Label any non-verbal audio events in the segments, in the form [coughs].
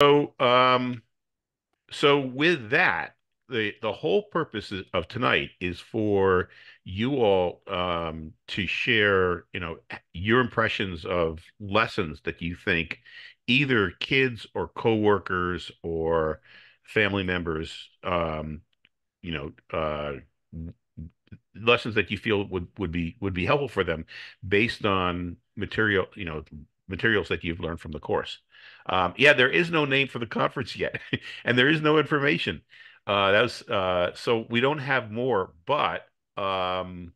So, um, so with that, the the whole purpose of tonight is for you all um, to share, you know, your impressions of lessons that you think either kids or coworkers or family members, um, you know, uh, lessons that you feel would would be would be helpful for them based on material, you know, materials that you've learned from the course. Um, yeah, there is no name for the conference yet, [laughs] and there is no information. Uh, that was uh, so we don't have more, but um,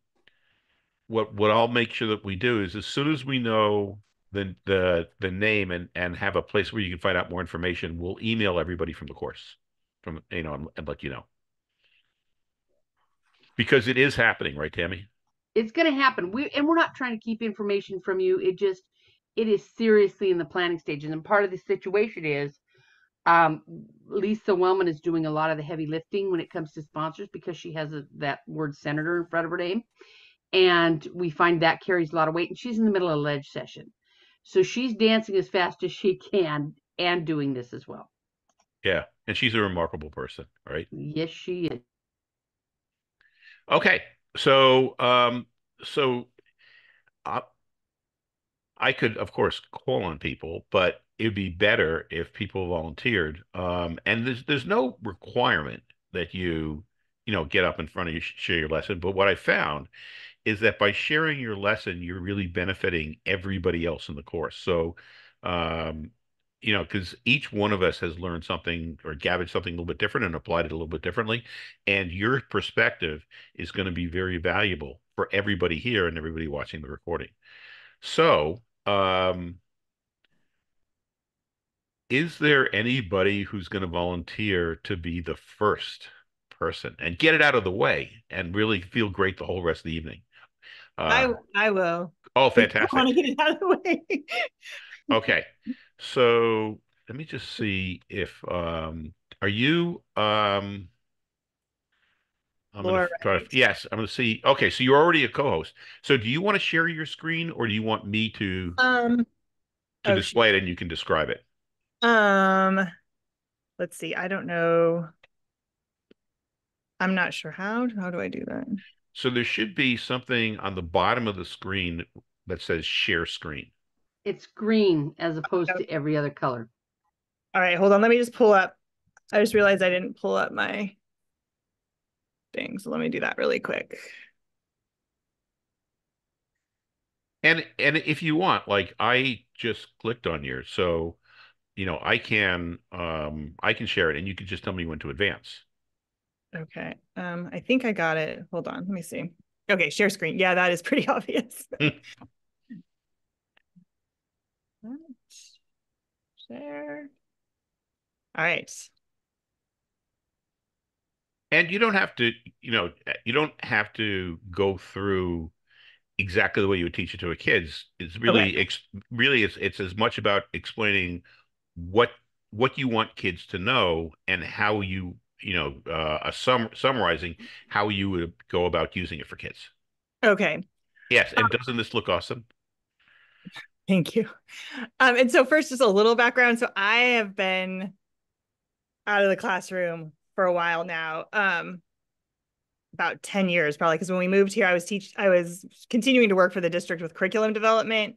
what what I'll make sure that we do is as soon as we know the the the name and and have a place where you can find out more information, we'll email everybody from the course, from you know, and, and let you know because it is happening, right, Tammy? It's going to happen. We and we're not trying to keep information from you. It just it is seriously in the planning stages. And part of the situation is um, Lisa Wellman is doing a lot of the heavy lifting when it comes to sponsors because she has a, that word senator in front of her name. And we find that carries a lot of weight. And she's in the middle of a ledge session. So she's dancing as fast as she can and doing this as well. Yeah. And she's a remarkable person, right? Yes, she is. Okay. So, um, so uh, I could, of course, call on people, but it'd be better if people volunteered. Um, and there's there's no requirement that you, you know, get up in front of you, share your lesson. But what I found is that by sharing your lesson, you're really benefiting everybody else in the course. So, um, you know, because each one of us has learned something or gathered something a little bit different and applied it a little bit differently. And your perspective is going to be very valuable for everybody here and everybody watching the recording. So, um, is there anybody who's going to volunteer to be the first person and get it out of the way and really feel great the whole rest of the evening? Uh, I I will. Oh, [laughs] fantastic! I want to get it out of the way. [laughs] okay, so let me just see if um, are you um. I'm gonna try to, yes, I'm going to see. Okay, so you're already a co-host. So do you want to share your screen, or do you want me to um to oh, display it and you can describe it? Um, let's see. I don't know. I'm not sure how. How do I do that? So there should be something on the bottom of the screen that says share screen. It's green as opposed to every other color. All right, hold on. Let me just pull up. I just realized I didn't pull up my thing. So let me do that really quick. And and if you want, like I just clicked on yours, so you know I can um I can share it, and you can just tell me when to advance. Okay. Um, I think I got it. Hold on. Let me see. Okay, share screen. Yeah, that is pretty [laughs] obvious. [laughs] share. All right. And you don't have to, you know, you don't have to go through exactly the way you would teach it to a kids. It's really, okay. ex- really, it's it's as much about explaining what what you want kids to know and how you, you know, uh, a sum summarizing how you would go about using it for kids. Okay. Yes, and um, doesn't this look awesome? Thank you. Um, and so first, just a little background. So I have been out of the classroom for a while now. Um, about 10 years probably because when we moved here I was teach I was continuing to work for the district with curriculum development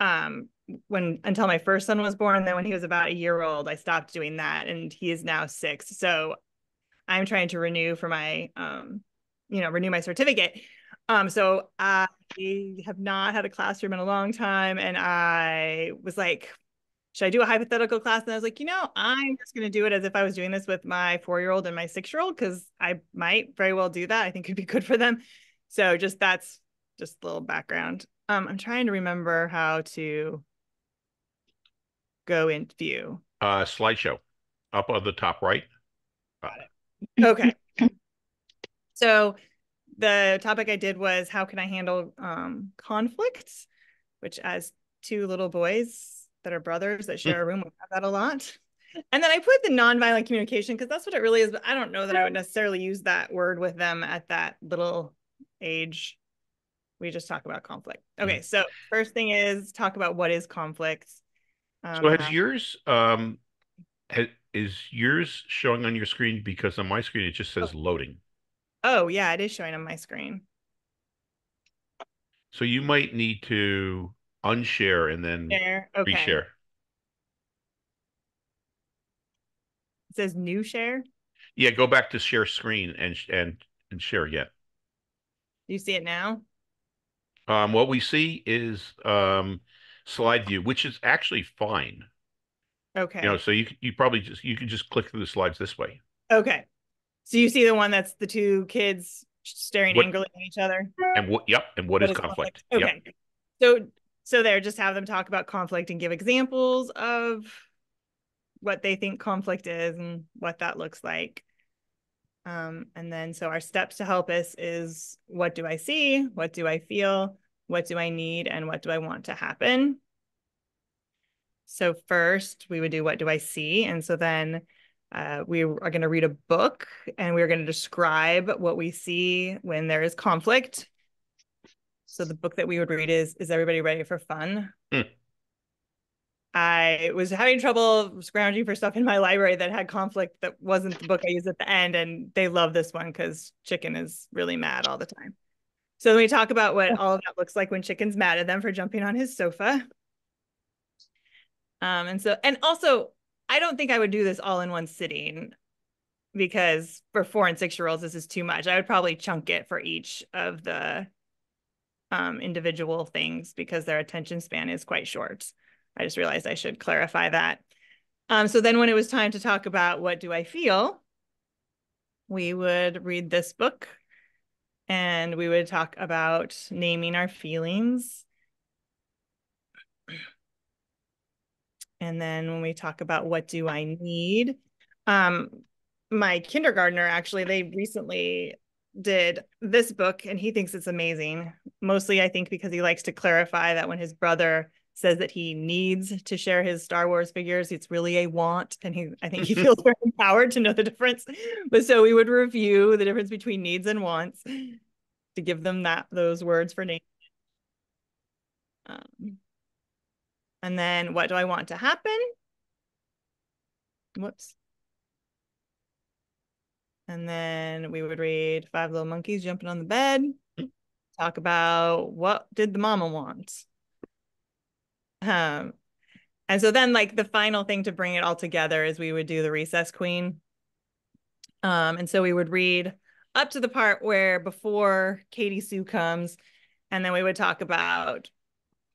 um when until my first son was born then when he was about a year old I stopped doing that and he is now 6 so I'm trying to renew for my um you know renew my certificate um so I have not had a classroom in a long time and I was like should I do a hypothetical class? And I was like, you know, I'm just going to do it as if I was doing this with my four year old and my six year old because I might very well do that. I think it'd be good for them. So just that's just a little background. Um, I'm trying to remember how to go into view. Uh, slideshow up on the top right. Got it. Okay. [clears throat] so the topic I did was how can I handle um, conflicts, which as two little boys that are brothers that share a room. We have that a lot. And then I put the nonviolent communication because that's what it really is. But I don't know that I would necessarily use that word with them at that little age. We just talk about conflict. Okay, so first thing is talk about what is conflict. Um, so has yours um ha- is yours showing on your screen? Because on my screen it just says loading. Oh, yeah, it is showing on my screen. So you might need to unshare and then Share. Okay. reshare. It says new share. Yeah, go back to share screen and and and share again. Do you see it now? Um, what we see is um slide view, which is actually fine. Okay. You know, so you you probably just you can just click through the slides this way. Okay. So you see the one that's the two kids staring What- angrily at each other? And what? Yep. And what is conflict? Yep. Okay. So so there, just have them talk about conflict and give examples of what they think conflict is and what that looks like. Um, and then so our steps to help us is what do I see? What do I feel? What do I need? And what do I want to happen? So first we would do what do I see? And so then uh, we are going to read a book and we're going to describe what we see when there is conflict. So the book that we would read is Is Everybody Ready for Fun? Hmm. I was having trouble scrounging for stuff in my library that had conflict that wasn't the book I used at the end, and they love this one because Chicken is really mad all the time. So then we talk about what all of that looks like when Chicken's mad at them for jumping on his sofa. Um, and so, and also, I don't think I would do this all in one sitting because for four and six year olds, this is too much. I would probably chunk it for each of the um, individual things because their attention span is quite short. I just realized I should clarify that. Um, so then when it was time to talk about what do I feel, we would read this book and we would talk about naming our feelings. And then when we talk about what do I need, um, my kindergartner actually, they recently did this book and he thinks it's amazing. Mostly, I think, because he likes to clarify that when his brother says that he needs to share his Star Wars figures, it's really a want. And he, I think he [laughs] feels very empowered to know the difference. But so we would review the difference between needs and wants to give them that those words for name. Um, and then what do I want to happen? Whoops. And then we would read Five Little Monkeys Jumping on the Bed. Talk about what did the mama want? Um, and so then like the final thing to bring it all together is we would do the recess queen. Um, and so we would read up to the part where before Katie Sue comes, and then we would talk about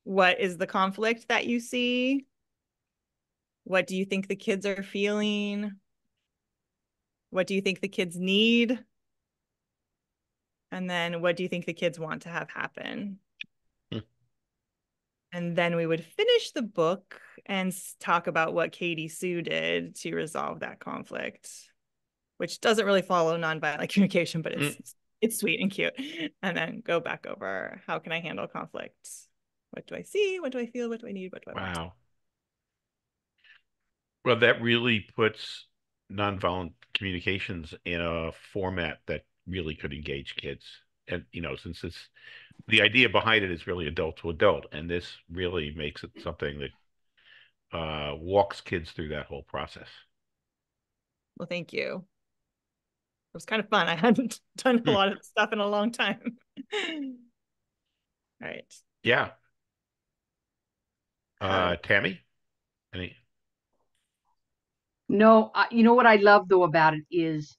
what is the conflict that you see? What do you think the kids are feeling? What do you think the kids need? And then what do you think the kids want to have happen? Hmm. And then we would finish the book and talk about what Katie Sue did to resolve that conflict, which doesn't really follow nonviolent [laughs] communication, but it's it's sweet and cute. And then go back over how can I handle conflict? What do I see? What do I feel? What do I need? What do I want? Wow. Well, that really puts nonviolent communications in a format that really could engage kids. And, you know, since it's the idea behind it is really adult to adult, and this really makes it something that uh, walks kids through that whole process. Well, thank you. It was kind of fun. I hadn't [laughs] done a Hmm. lot of stuff in a long time. [laughs] All right. Yeah. Uh, Uh, Tammy? Any? No, I, you know what I love though about it is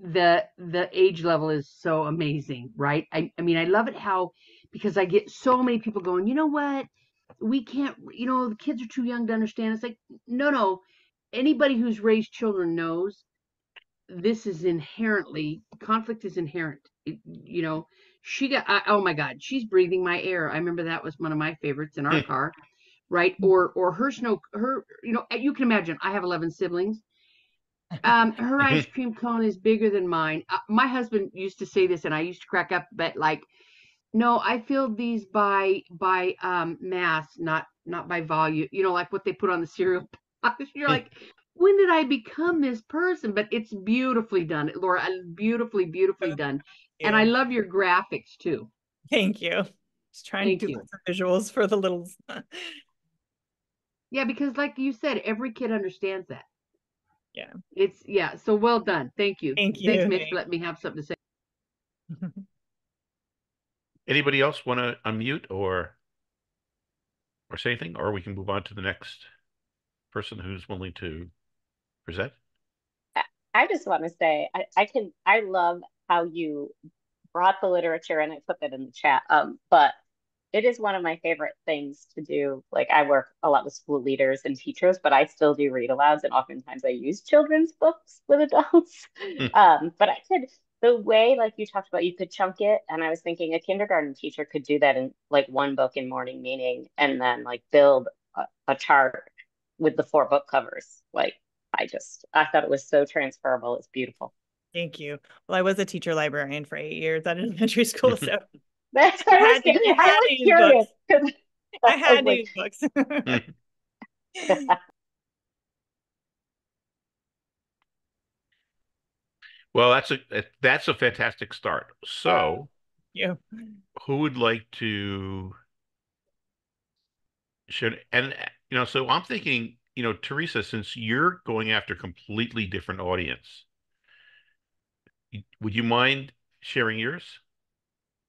the the age level is so amazing, right? I I mean I love it how because I get so many people going, you know what? We can't, you know, the kids are too young to understand. It's like, no, no. Anybody who's raised children knows this is inherently conflict is inherent. It, you know, she got I, oh my god, she's breathing my air. I remember that was one of my favorites in our Hmm. car, right? Or or her snow her you know you can imagine. I have eleven siblings. [laughs] Um, her [laughs] ice cream cone is bigger than mine. Uh, my husband used to say this, and I used to crack up. But like, no, I filled these by by um mass, not not by volume. You know, like what they put on the cereal [laughs] box. You're like, when did I become this person? But it's beautifully done, Laura. uh, Beautifully, beautifully done. And I love your graphics too. Thank you. Just trying Thank to do you. visuals for the littles. Yeah, because like you said, every kid understands that. Yeah. It's yeah. So well done. Thank you. Thank you. Thanks, you. Mitch, for letting me have something to say. [laughs] Anybody else want to unmute or or say anything, or we can move on to the next person who's willing to present? I just want to say I, I can I love how you brought the literature and I put that in the chat. Um, but it is one of my favorite things to do. Like I work a lot with school leaders and teachers, but I still do read alouds and oftentimes I use children's books with adults. Hmm. [laughs] um, but I could the way like you talked about you could chunk it and I was thinking a kindergarten teacher could do that in like one book in morning meeting and then like build a, a chart with the four book covers. Like I just I thought it was so transferable. It's beautiful. Thank you. Well, I was a teacher librarian for eight years at an elementary school, [laughs] so That's what I was, had to- you I had was to use I was had like, these books. [laughs] Well, that's a that's a fantastic start. So, you. who would like to should and you know, so I'm thinking, you know, Teresa, since you're going after completely different audience, would you mind sharing yours?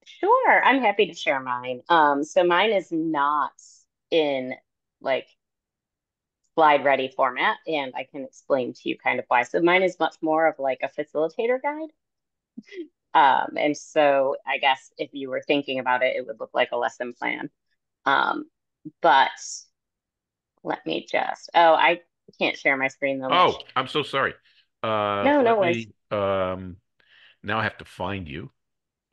Sure, I'm happy to share mine. Um, so mine is not in like slide ready format, and I can explain to you kind of why. So mine is much more of like a facilitator guide. Um, and so I guess if you were thinking about it, it would look like a lesson plan. Um, but let me just, oh, I can't share my screen though. Oh. I'm so sorry. Uh, No, no worries. me, um, now I have to find you.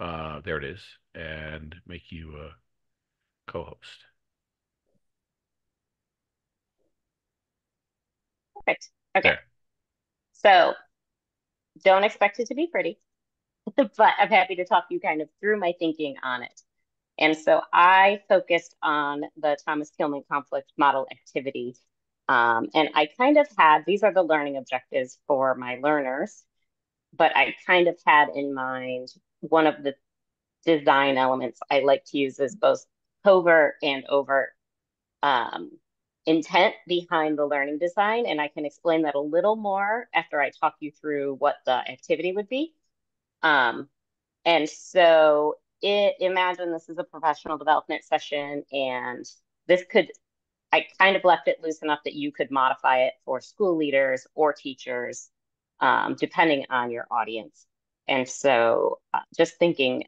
Uh, there it is, and make you a co-host. Perfect. Okay. There. So don't expect it to be pretty, [laughs] but I'm happy to talk you kind of through my thinking on it. And so I focused on the Thomas Kilmann conflict model activity. Um, and I kind of had, these are the learning objectives for my learners, but I kind of had in mind one of the design elements I like to use is both covert and overt um, intent behind the learning design. And I can explain that a little more after I talk you through what the activity would be. Um, and so it, imagine this is a professional development session and this could, I kind of left it loose enough that you could modify it for school leaders or teachers, um, depending on your audience. And so uh, just thinking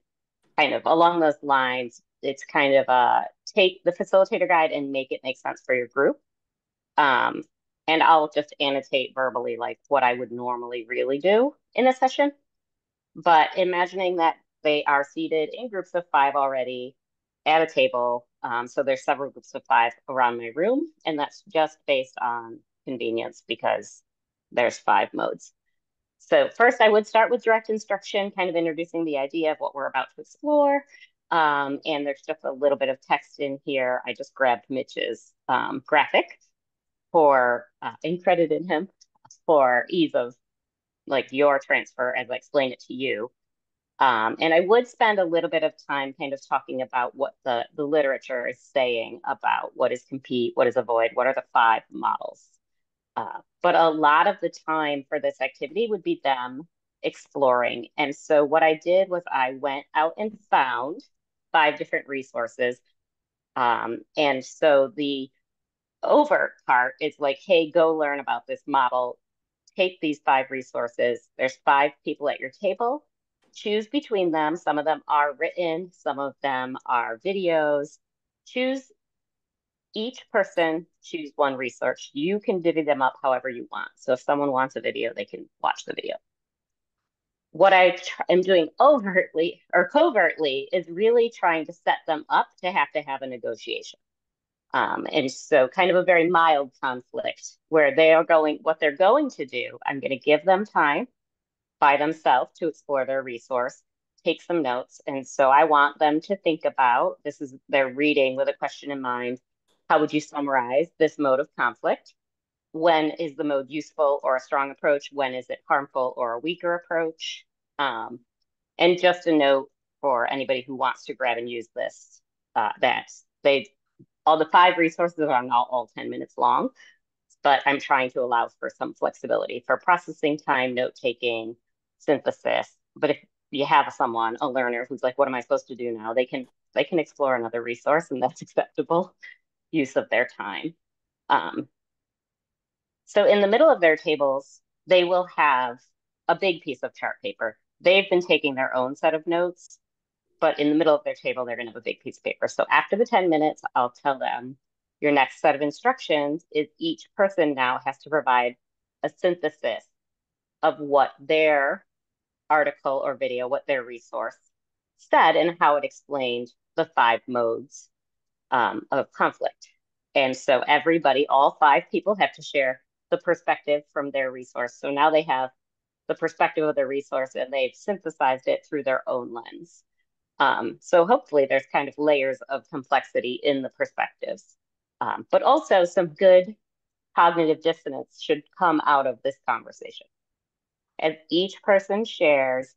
kind of along those lines, it's kind of a take the facilitator guide and make it make sense for your group. Um, and I'll just annotate verbally like what I would normally really do in a session. But imagining that they are seated in groups of five already at a table. Um, so there's several groups of five around my room, and that's just based on convenience because there's five modes. So first I would start with direct instruction, kind of introducing the idea of what we're about to explore. Um, and there's just a little bit of text in here. I just grabbed Mitch's um, graphic for, uh, and credited him for ease of like your transfer as I explained it to you. Um, and I would spend a little bit of time kind of talking about what the, the literature is saying about what is compete, what is avoid, what are the five models. Uh, but a lot of the time for this activity would be them exploring. And so what I did was I went out and found five different resources. Um, and so the overt part is like, hey, go learn about this model. Take these five resources. There's five people at your table. Choose between them. Some of them are written, some of them are videos. Choose each person choose one research. You can divvy them up however you want. So if someone wants a video, they can watch the video. What I am doing overtly or covertly is really trying to set them up to have to have a negotiation. Um, and so kind of a very mild conflict where they are going, what they're going to do, I'm going to give them time by themselves to explore their resource, take some notes. And so I want them to think about, this is their reading with a question in mind, how would you summarize this mode of conflict? When is the mode useful or a strong approach? When is it harmful or a weaker approach? Um, and just a note for anybody who wants to grab and use this, uh, that they all the five resources are not all 10 minutes long, but I'm trying to allow for some flexibility for processing time, note taking, synthesis. But if you have someone, a learner who's like, what am I supposed to do now? They can they can explore another resource and that's [laughs] acceptable use of their time. Um, so in the middle of their tables, they will have a big piece of chart paper. They've been taking their own set of notes, but in the middle of their table, they're gonna have a big piece of paper. So after the 10 minutes, I'll tell them your next set of instructions is each person now has to provide a synthesis of what their article or video, what their resource said and how it explained the five modes um, of conflict. And so everybody, all five people have to share the perspective from their resource. So now they have the perspective of their resource and they've synthesized it through their own lens. Um, so hopefully there's kind of layers of complexity in the perspectives, um, but also some good cognitive dissonance should come out of this conversation. As each person shares,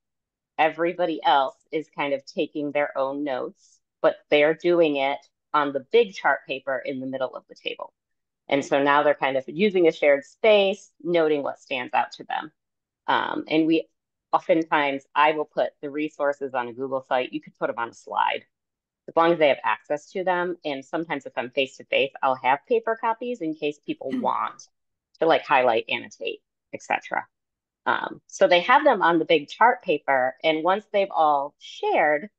everybody else is kind of taking their own notes, but they're doing it on the big chart paper in the middle of the table. And so now they're kind of using a shared space, noting what stands out to them. Um, and we oftentimes, I will put the resources on a Google site. You could put them on a slide as long as they have access to them. And sometimes if I'm face to face, I'll have paper copies in case people hmm. want to like highlight, annotate, etc. Um, so they have them on the big chart paper. And once they've all shared,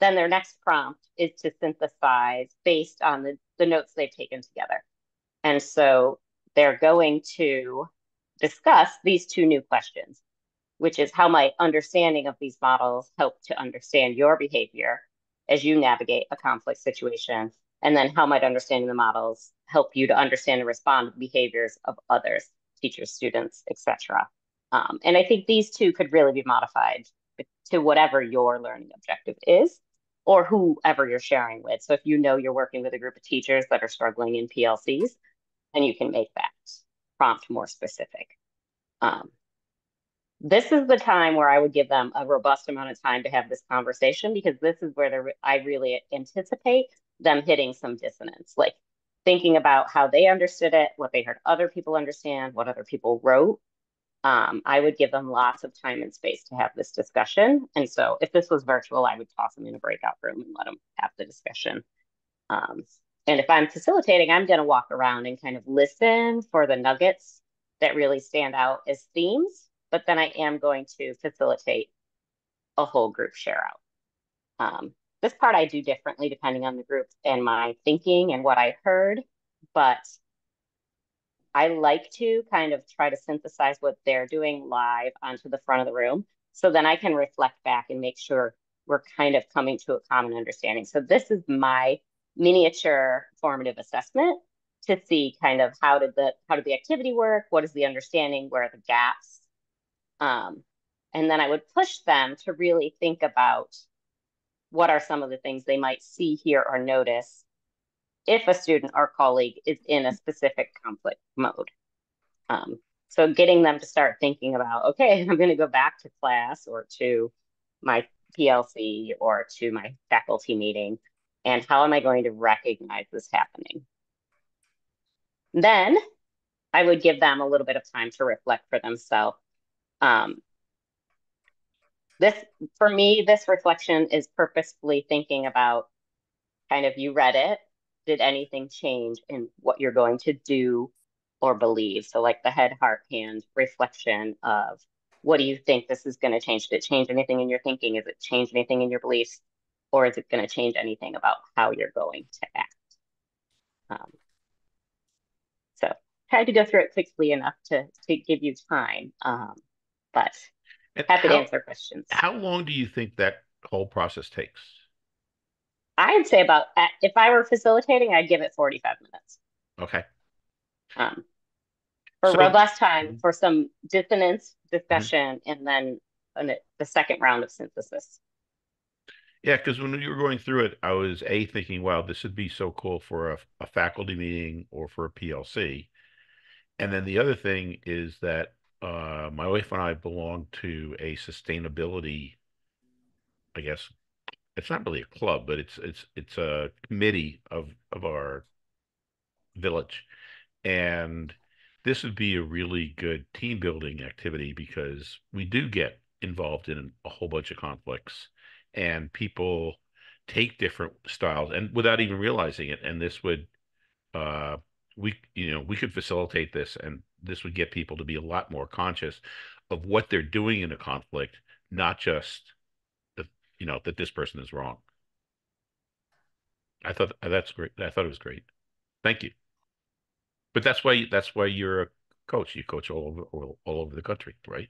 then their next prompt is to synthesize based on the, the notes they've taken together. And so they're going to discuss these two new questions, which is how might understanding of these models help to understand your behavior as you navigate a conflict situation? And then how might understanding the models help you to understand and respond to the behaviors of others, teachers, students, etc. Um, and I think these two could really be modified to whatever your learning objective is or whoever you're sharing with. So if you know you're working with a group of teachers that are struggling in PLCs, then you can make that prompt more specific. Um, this is the time where I would give them a robust amount of time to have this conversation because this is where I really anticipate them hitting some dissonance, like thinking about how they understood it, what they heard other people understand, what other people wrote, um, I would give them lots of time and space to have this discussion. And so if this was virtual, I would toss them in a breakout room and let them have the discussion. Um, and if I'm facilitating, I'm going to walk around and kind of listen for the nuggets that really stand out as themes, but then I am going to facilitate a whole group share out. Um, this part I do differently depending on the group and my thinking and what I heard, but I like to kind of try to synthesize what they're doing live onto the front of the room. So then I can reflect back and make sure we're kind of coming to a common understanding. So this is my miniature formative assessment to see kind of how did the how did the activity work? What is the understanding? Where are the gaps? Um, and then I would push them to really think about what are some of the things they might see, hear, or notice if a student or colleague is in a specific conflict mode. Um, so getting them to start thinking about, okay, [laughs] I'm going to go back to class or to my PLC or to my faculty meeting, and how am I going to recognize this happening? Then I would give them a little bit of time to reflect for themselves. Um, this, for me, this reflection is purposefully thinking about kind of you read it, did anything change in what you're going to do or believe? So, like the head, heart, hand reflection of what do you think this is going to change? Did it change anything in your thinking? Is it change anything in your beliefs? Or is it going to change anything about how you're going to act? Um, so, tried to go through it quickly enough to, to give you time, um, but and happy how, to answer questions. How long do you think that whole process takes? I'd say about if I were facilitating, I'd give it 45 minutes. Okay. Um, for so, robust time mm-hmm. for some dissonance discussion mm-hmm. and then an, the second round of synthesis. Yeah, because when you were going through it, I was a thinking, wow, this would be so cool for a, a faculty meeting or for a PLC. And then the other thing is that uh, my wife and I belong to a sustainability, I guess, it's not really a club, but it's it's it's a committee of of our village. And this would be a really good team building activity because we do get involved in a whole bunch of conflicts and people take different styles and without even realizing it. And this would uh we you know we could facilitate this and this would get people to be a lot more conscious of what they're doing in a conflict, not just you know that this person is wrong. I thought uh, that's great. I thought it was great. Thank you. But that's why that's why you're a coach. You coach all over all, all over the country, right?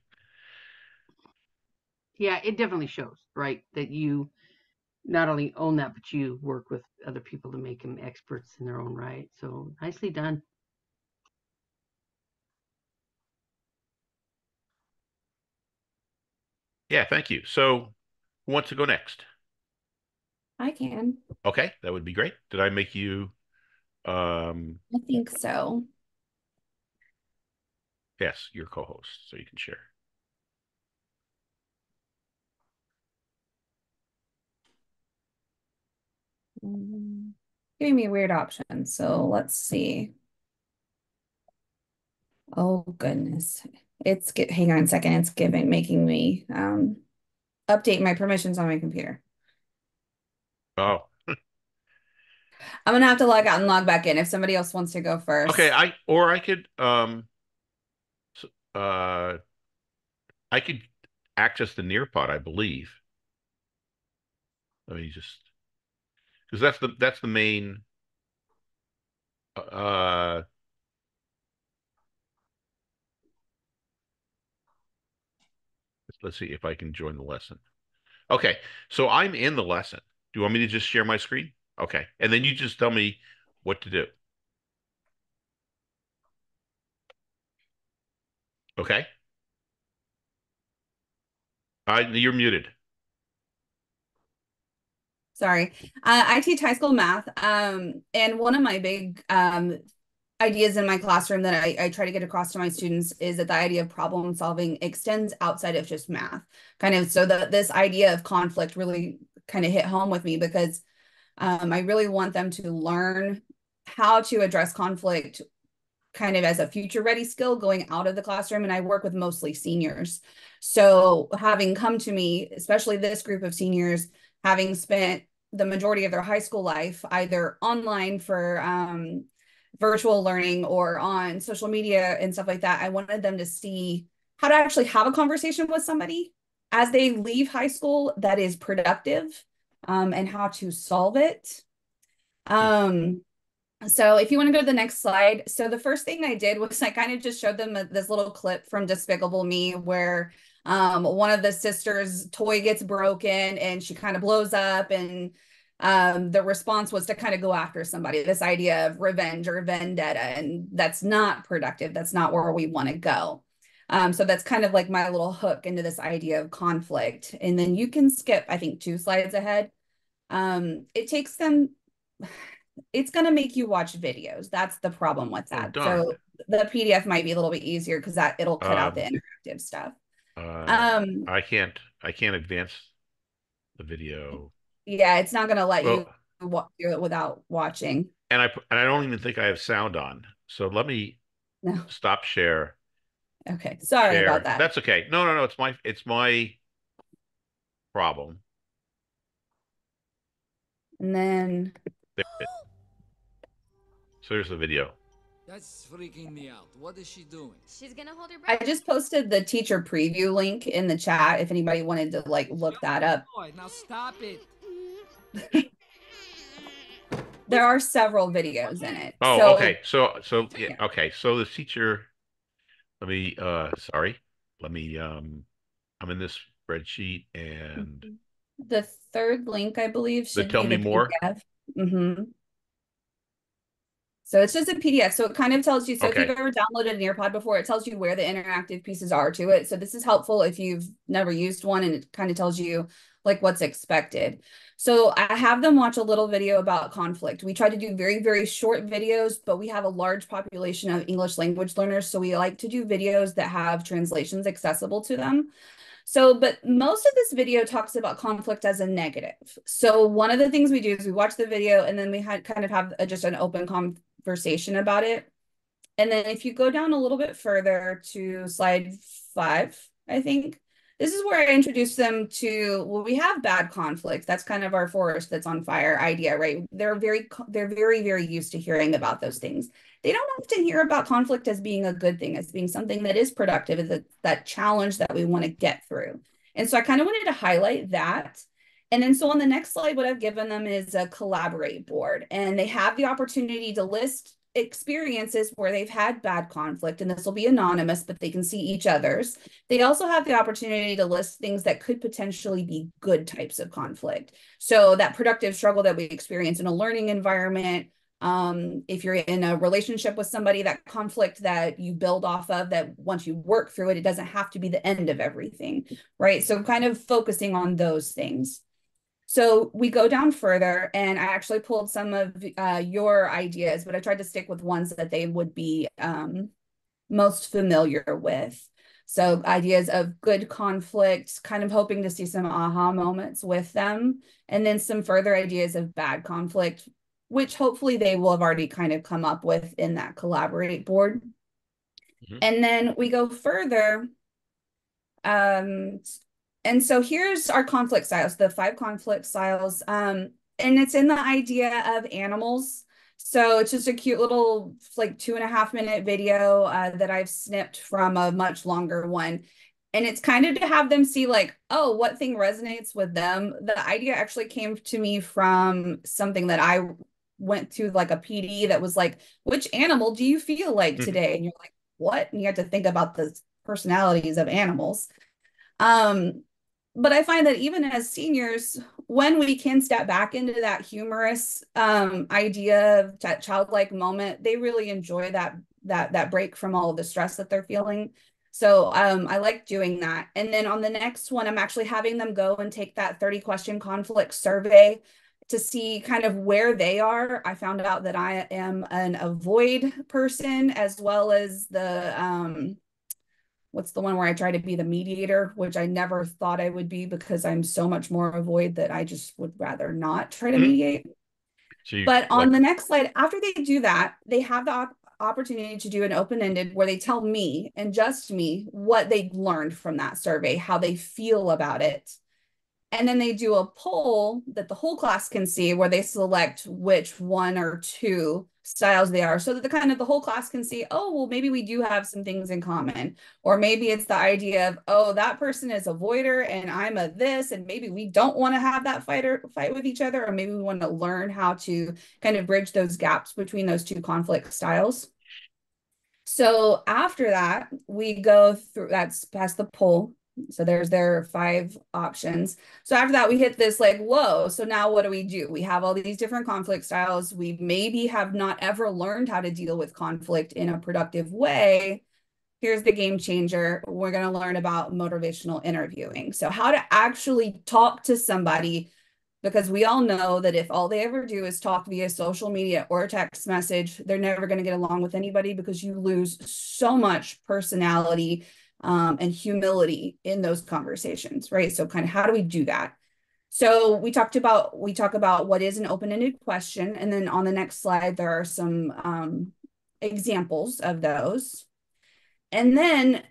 Yeah, it definitely shows, right? That you not only own that, but you work with other people to make them experts in their own right. So nicely done. Yeah, thank you. So who wants to go next? I can. Okay, that would be great. Did I make you um I think so. yes, your co-host, so you can share. Mm, Giving me a weird options. So let's see. Oh goodness. It's get hang on a second. It's giving making me um update my permissions on my computer. Oh, I'm gonna have to log out and log back in if somebody else wants to go first. okay. I or I could um uh I could access the Nearpod, I believe. Let me just because that's the that's the main uh let's see if I can join the lesson. Okay, so I'm in the lesson. Do you want me to just share my screen? Okay, and then you just tell me what to do. Okay. Uh, you're muted. Sorry. Uh, I teach high school math. Um, and one of my big um, ideas in my classroom that I, I try to get across to my students is that the idea of problem solving extends outside of just math. Kind of so that this idea of conflict really kind of hit home with me because um, I really want them to learn how to address conflict kind of as a future ready skill going out of the classroom. And I work with mostly seniors. So having come to me, especially this group of seniors, having spent the majority of their high school life either online for um, virtual learning or on social media and stuff like that, I wanted them to see how to actually have a conversation with somebody as they leave high school that is productive um, and how to solve it. Um, so if you want to go to the next slide. So the first thing I did was [laughs] I kind of just showed them this little clip from Despicable Me where um, one of the sisters' toy gets broken and she kind of blows up and um, the response was to kind of go after somebody, this idea of revenge or vendetta, and that's not productive. That's not where we want to go. Um, so that's kind of like my little hook into this idea of conflict. And then you can skip, I think, two slides ahead. Um, it takes them, it's going to make you watch videos. That's the problem with Oh, that. darn. so the PDF might be a little bit easier because that it'll cut out the Um, interactive stuff. Uh, Um, I can't I can't advance the video. Yeah, it's not going to let Well, you wa- do it without watching. and I and I don't even think I have sound on. So let me No. stop share. Okay. Sorry share. about that. That's okay. No, no, no. It's my it's my problem. and then There it is. So here's the video. That's freaking me out. What is she doing? She's gonna hold her breath. I just posted the teacher preview link in the chat if anybody wanted to like look that up. Boy, now stop it. [laughs] There are several videos in it. Oh, So- okay. So so yeah, Yeah. okay. So the teacher let me uh sorry. Let me um I'm in this spreadsheet and The third link, I believe, should Tell Me More? Mm-hmm. So it's just a PDF. So it kind of tells you. So if you've ever downloaded an Nearpod before, it tells you where the interactive pieces are to it. So this is helpful if you've never used one, and it kind of tells you like what's expected. So I have them watch a little video about conflict. We try to do very, very short videos, but we have a large population of English language learners. So we like to do videos that have translations accessible to them. So, but most of this video talks about conflict as a negative. So one of the things we do is we watch the video and then we had kind of have a, just an open conversation about it. And then if you go down a little bit further to slide five, I think, this is where I introduce them to, well, we have bad conflict. That's kind of our forest that's on fire idea, right? They're very, they're very, very used to hearing about those things they don't often hear about conflict as being a good thing, as being something that is productive, is that challenge that we want to get through. And so I kind of wanted to highlight that. And then so on the next slide, what I've given them is a collaborate board, and they have the opportunity to list experiences where they've had bad conflict, and this will be anonymous, but they can see each other's. They also have the opportunity to list things that could potentially be good types of conflict. So that productive struggle that we experience in a learning environment, um if you're in a relationship with somebody that conflict that you build off of that once you work through it it doesn't have to be the end of everything right so kind of focusing on those things so we go down further and i actually pulled some of uh, your ideas but i tried to stick with ones that they would be um, most familiar with so ideas of good conflict kind of hoping to see some aha moments with them and then some further ideas of bad conflict which hopefully they will have already kind of come up with in that collaborate board. Mm-hmm. And then we go further. Um, and so here's our conflict styles, the five conflict styles. Um, and it's in the idea of animals. So it's just a cute little like two and a half minute video uh, that I've snipped from a much longer one. And it's kind of to have them see like, oh, what thing resonates with them. The idea actually came to me from something that I went to like a PD that was like, which animal do you feel like mm-hmm. today? And you're like, what? And you have to think about the personalities of animals. Um, but I find that even as seniors, when we can step back into that humorous um, idea of that childlike moment, they really enjoy that that that break from all of the stress that they're feeling. So um, I like doing that. And then on the next one, I'm actually having them go and take that 30 question conflict survey to see kind of where they are. I found out that I am an avoid person as well as the um what's the one where I try to be the mediator, which I never thought I would be because I'm so much more avoid that I just would rather not try to mm-hmm. mediate. So but on like- the next slide, after they do that, they have the op- opportunity to do an open ended where they tell me and just me what they learned from that survey, how they feel about it and then they do a poll that the whole class can see where they select which one or two styles they are so that the kind of the whole class can see oh well maybe we do have some things in common. Or maybe it's the idea of oh that person is a voider and i'm a this and maybe we don't want to have that fighter fight with each other or maybe we want to learn how to kind of bridge those gaps between those two conflict styles. So after that we go through that's past the poll so there's their five options. So after that, we hit this like, whoa. So now what do we do? We have all these different conflict styles. We maybe have not ever learned how to deal with conflict in a productive way. Here's the game changer. We're going to learn about motivational interviewing. So, how to actually talk to somebody, because we all know that if all they ever do is talk via social media or text message, they're never going to get along with anybody because you lose so much personality um, and humility in those conversations, right? So kind of how do we do that? So we talked about, we talk about what is an open-ended question. And then on the next slide, there are some um, examples of those. And then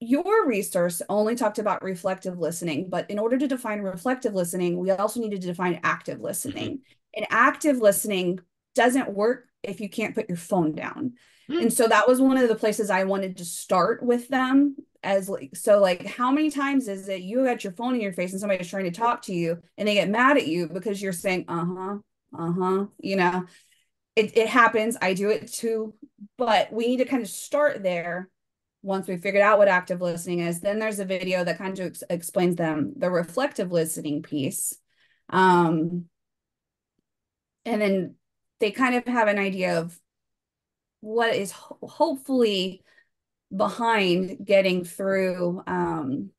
your resource only talked about reflective listening, but in order to define reflective listening, we also need to define active listening. And active listening doesn't work if you can't put your phone down. And so that was one of the places I wanted to start with them as like so like how many times is it you got your phone in your face and somebody's trying to talk to you and they get mad at you because you're saying uh-huh uh-huh you know? It, it happens. I do it too. But we need to kind of start there once we figured out what active listening is. Then there's a video that kind of ex- explains them the reflective listening piece. Um and then they kind of have an idea of what is ho- hopefully behind getting through um,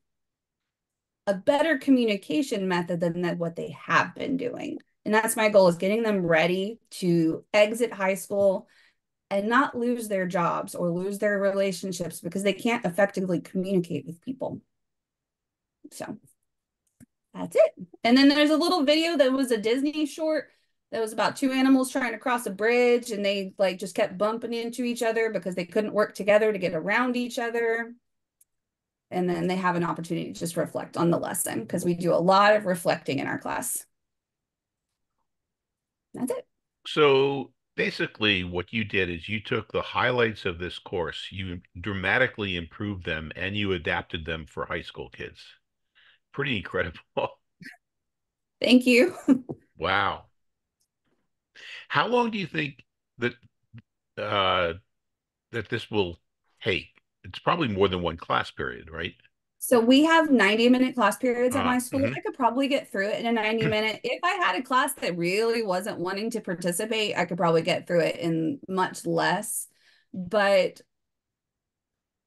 a better communication method than that what they have been doing and that's my goal is getting them ready to exit high school and not lose their jobs or lose their relationships because they can't effectively communicate with people So that's it. And then there's a little video that was a Disney short that was about two animals trying to cross a bridge and they like just kept bumping into each other because they couldn't work together to get around each other. And then they have an opportunity to just reflect on the lesson because we do a lot of reflecting in our class. That's it. So basically, what you did is you took the highlights of this course, you dramatically improved them, and you adapted them for high school kids. Pretty incredible. [laughs] Thank you. [laughs] Wow. How long do you think that uh that this will take? It's probably more than one class period, right? So we have 90 minute class periods at Ah, my school. mhm. I could probably get through it in a 90 minute. If I had a class that really wasn't wanting to participate, I could probably get through it in much less. But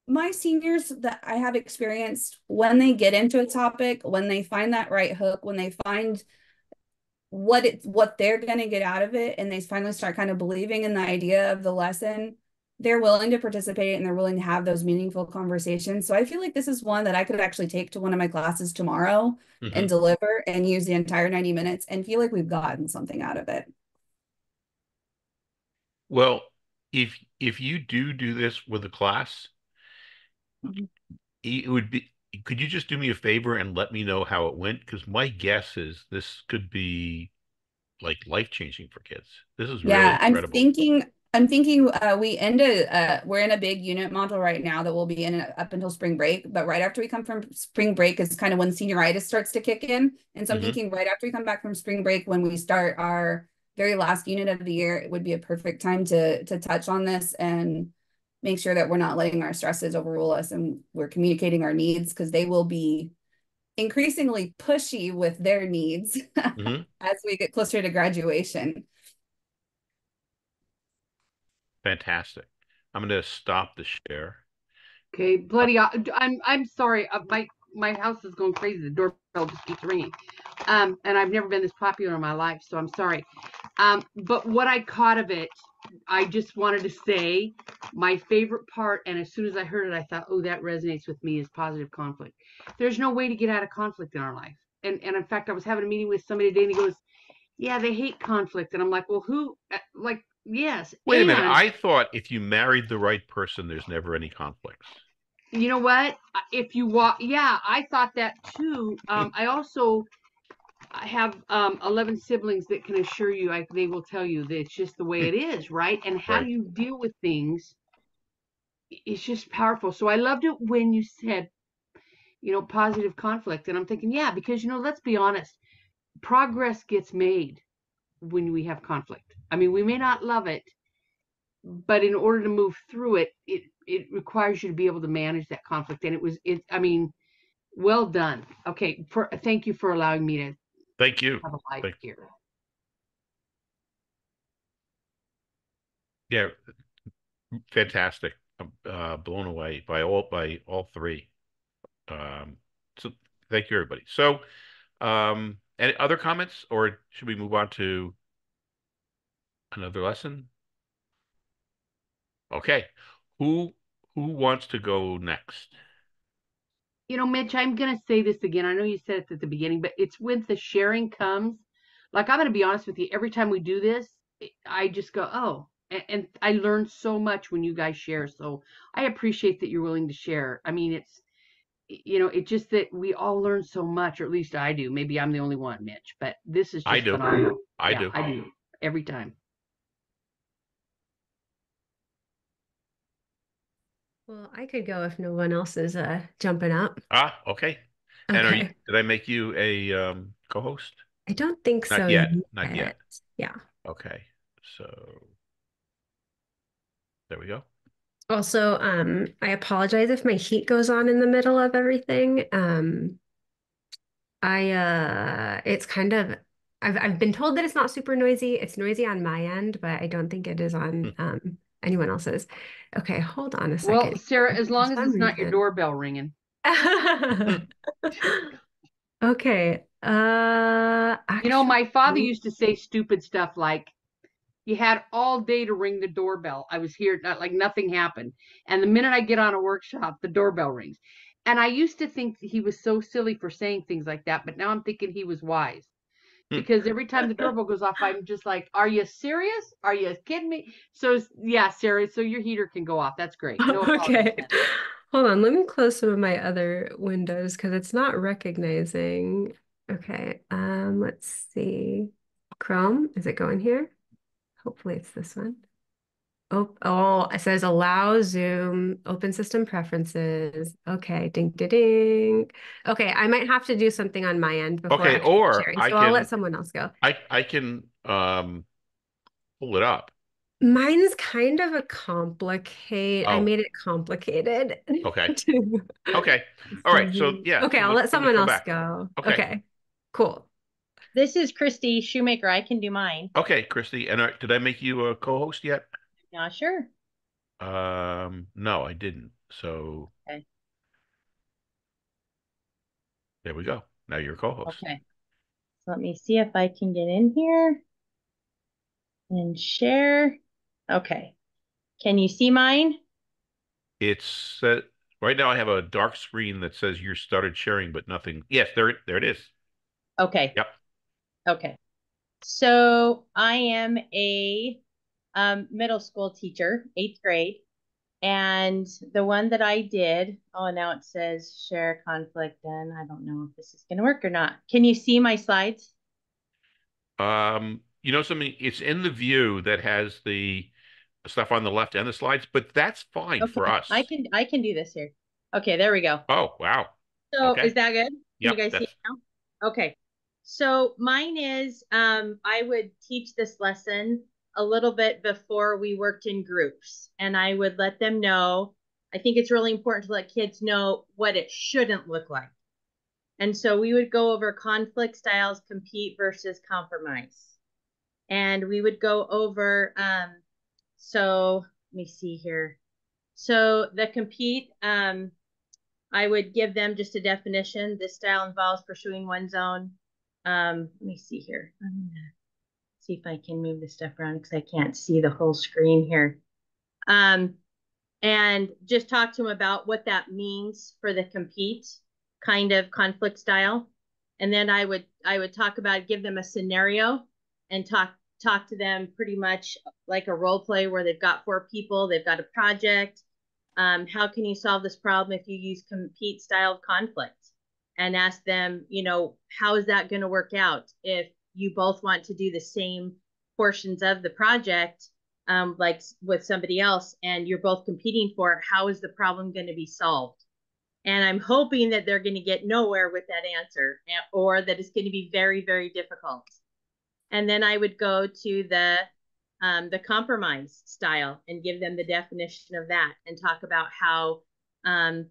my seniors that I have experienced when they get into a topic, when they find that right hook, when they find what it's what they're going to get out of it and they finally start kind of believing in the idea of the lesson they're willing to participate and they're willing to have those meaningful conversations so i feel like this is one that i could actually take to one of my classes tomorrow Mhm. and deliver and use the entire 90 minutes and feel like we've gotten something out of it Well, if if you do do this with a class, Mhm. it would be, could you just do me a favor and let me know how it went? Because my guess is this could be like life-changing for kids. This is really yeah i'm thinking i'm thinking uh we ended uh we're in a big unit module right now that will be in up until spring break but right after we come from spring break is kind of when senioritis starts to kick in and so i'm Mhm. thinking right after we come back from spring break when we start our very last unit of the year it would be a perfect time to to touch on this and make sure that we're not letting our stresses overrule us and we're communicating our needs because they will be increasingly pushy with their needs [laughs] Mhm. as we get closer to graduation Fantastic. I'm going to stop the share. Okay, bloody, I'm, I'm sorry, uh, my, my house is going crazy, the doorbell just keeps ringing. Um, and I've never been this popular in my life, so I'm sorry. Um, but what I caught of it, I just wanted to say, my favorite part, and as soon as I heard it, I thought, oh, that resonates with me, is positive conflict. There's no way to get out of conflict in our life. And, and in fact, I was having a meeting with somebody today, and he goes, yeah, they hate conflict. And I'm like, well, who, uh, like, yes. Wait a minute. I thought if you married the right person, there's never any conflicts. You know what? If you walk, yeah, I thought that too. Um, I also I have um 11 siblings that can assure you, I, they will tell you that it's just the way it is, right? And how Right. you deal with things, it's just powerful. So I loved it when you said, you know, positive conflict. And I'm thinking, yeah, because, you know, let's be honest, progress gets made when we have conflict. I mean, we may not love it, but in order to move through it, it it requires you to be able to manage that conflict. And it was it. I mean, well done. Okay, for thank you for allowing me to Thank you. have a life Thank- here. Yeah, fantastic. Uh, blown away by all by all three. Um, so thank you, everybody. So, um, any other comments, or should we move on to another lesson? Okay, who who wants to go next? You know, Mitch, I'm gonna say this again. I know you said it at the beginning, but it's when the sharing comes. Like I'm gonna be honest with you. Every time we do this, I just go, oh, and, and I learn so much when you guys share. So I appreciate that you're willing to share. I mean, it's you know, it's just that we all learn so much, or at least I do. Maybe I'm the only one, Mitch, but this is just I do. phenomenal. I Yeah, do. I do every time. Well, I could go if no one else is uh jumping up. Ah, okay. And are you, did I make you a um, co-host? I don't think Not so yet, not yet. yet. Yeah. Okay, so there we go. Also, um, I apologize if my heat goes on in the middle of everything. Um, I uh it's kind of I've I've been told that it's not super noisy. It's noisy on my end, but I don't think it is on um anyone else's. Okay, hold on a second. Well. Sarah, as long as some it's not your doorbell ringing. [laughs] Okay. Uh You know, my father used to say stupid stuff like, "You had all day to ring the doorbell. I was here, not like nothing happened." And the minute I get on a workshop, the doorbell rings. And I used to think he was so silly for saying things like that, but now I'm thinking he was wise. Hmm. Because every time the doorbell goes off, I'm just like, "Are you serious? Are you kidding me?" So yeah, Sarah. So your heater can go off. That's great. No [laughs] Okay. Hold on, let me close some of my other windows because it's not recognizing. Okay, um, let's see. Chrome, is it going here? Hopefully it's this one. Oh, oh, it says allow Zoom, open system preferences. Okay, ding, ding, ding. Okay, I might have to do something on my end before Okay, or sharing, I so I'll let can- someone else go. I I can um pull it up. Mine's kind of a complicate. I Oh. made it complicated. Okay. [laughs] Okay. [laughs] All right. So yeah. Okay, I'll let let me someone else back. go. Okay. Okay, cool. This is Christy Shoemaker. I can do mine. Okay, Christy. And uh, did I make you a co-host yet? Not sure. Um, no, I didn't. So Okay. there we go. Now you're a co-host. Okay. So let me see if I can get in here and share. Okay. Can you see mine? It's uh, right now I have a dark screen that says you started sharing, but nothing. Yes, there there it is. Okay. Yep. Okay. So I am a um, middle school teacher, eighth grade. And the one that I did, oh, now it says share conflict. And I don't know if this is going to work or not. Can you see my slides? Um, you know something? It's in the view that has the stuff on the left and the slides, but that's fine for us. I can I can do this here. Okay, there we go. Oh, wow. So Okay. is that good? Can Yep, you guys see it now? Okay. So mine is um I would teach this lesson a little bit before we worked in groups and I would let them know I think it's really important to let kids know what it shouldn't look like. And so we would go over conflict styles, compete versus compromise. And we would go over um so let me see here. So the compete um I would give them just a definition. This style involves pursuing one's own. Um, let me see here. I'm gonna see if I can move this stuff around because I can't see the whole screen here. Um, and just talk to them about what that means for the compete kind of conflict style. And then I would I would talk about give them a scenario and talk talk to them pretty much like a role play where they've got four people, they've got a project, um, how can you solve this problem if you use compete style conflict and ask them you know how is that going to work out? If you both want to do the same portions of the project um, like with somebody else and you're both competing for it how is the problem going to be solved? And i'm hoping that they're going to get nowhere with that answer or that it's going to be very very difficult. And then i would go to the um, the compromise style and give them the definition of that and talk about how um,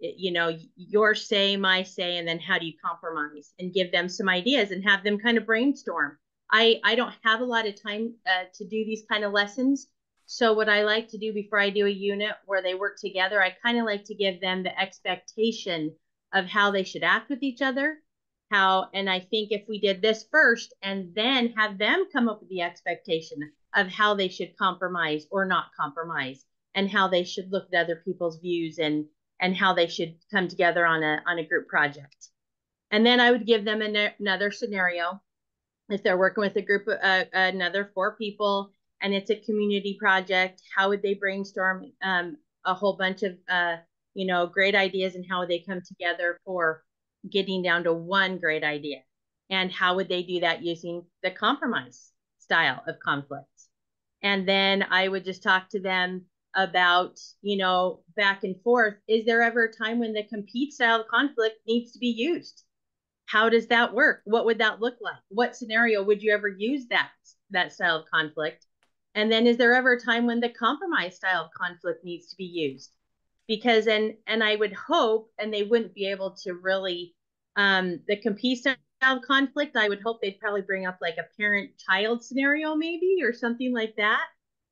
you know your say my say and then how do you compromise and give them some ideas and have them kind of brainstorm. I i don't have a lot of time uh, to do these kind of lessons. So what i like to do before i do a unit where they work together i kind of like to give them the expectation of how they should act with each other. How and i think if we did this first and then have them come up with the expectation of how they should compromise or not compromise and how they should look at other people's views and and how they should come together on a on a group project. And then i would give them an, another scenario. If they're working with a group of uh, another four people and it's a community project how would they brainstorm um, a whole bunch of uh, you know great ideas and how would they come together for getting down to one great idea? And how would they do that using the compromise style of conflict? And then i would just talk to them about you know back and forth is there ever a time when the compete style conflict needs to be used? How does that work? What would that look like? What scenario would you ever use that that style of conflict? And then is there ever a time when the compromise style of conflict needs to be used? Because and and i would hope and they wouldn't be able to really um the compete style of conflict i would hope they'd probably bring up like a parent child scenario maybe or something like that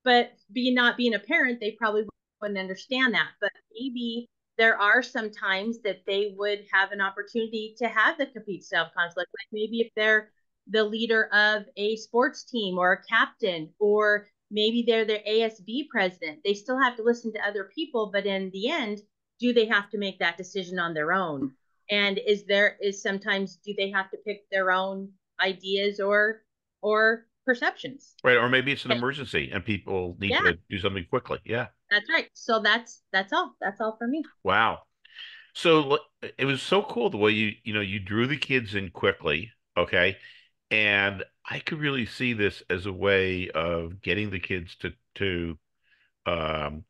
but being not being a parent they probably wouldn't understand that but maybe there are some times that they would have an opportunity to have the compete self conflict. like maybe if they're the leader of a sports team or a captain or maybe they're the asb president they still have to listen to other people but in the end do they have to make that decision on their own? And is there is sometimes do they have to pick their own ideas or or perceptions? Right. Or maybe it's an emergency and people need Yeah. to do something quickly. Yeah. That's right. So that's that's all. That's all for me. Wow. So it was so cool the way you, you know, you drew the kids in quickly, okay? And I could really see this as a way of getting the kids to to um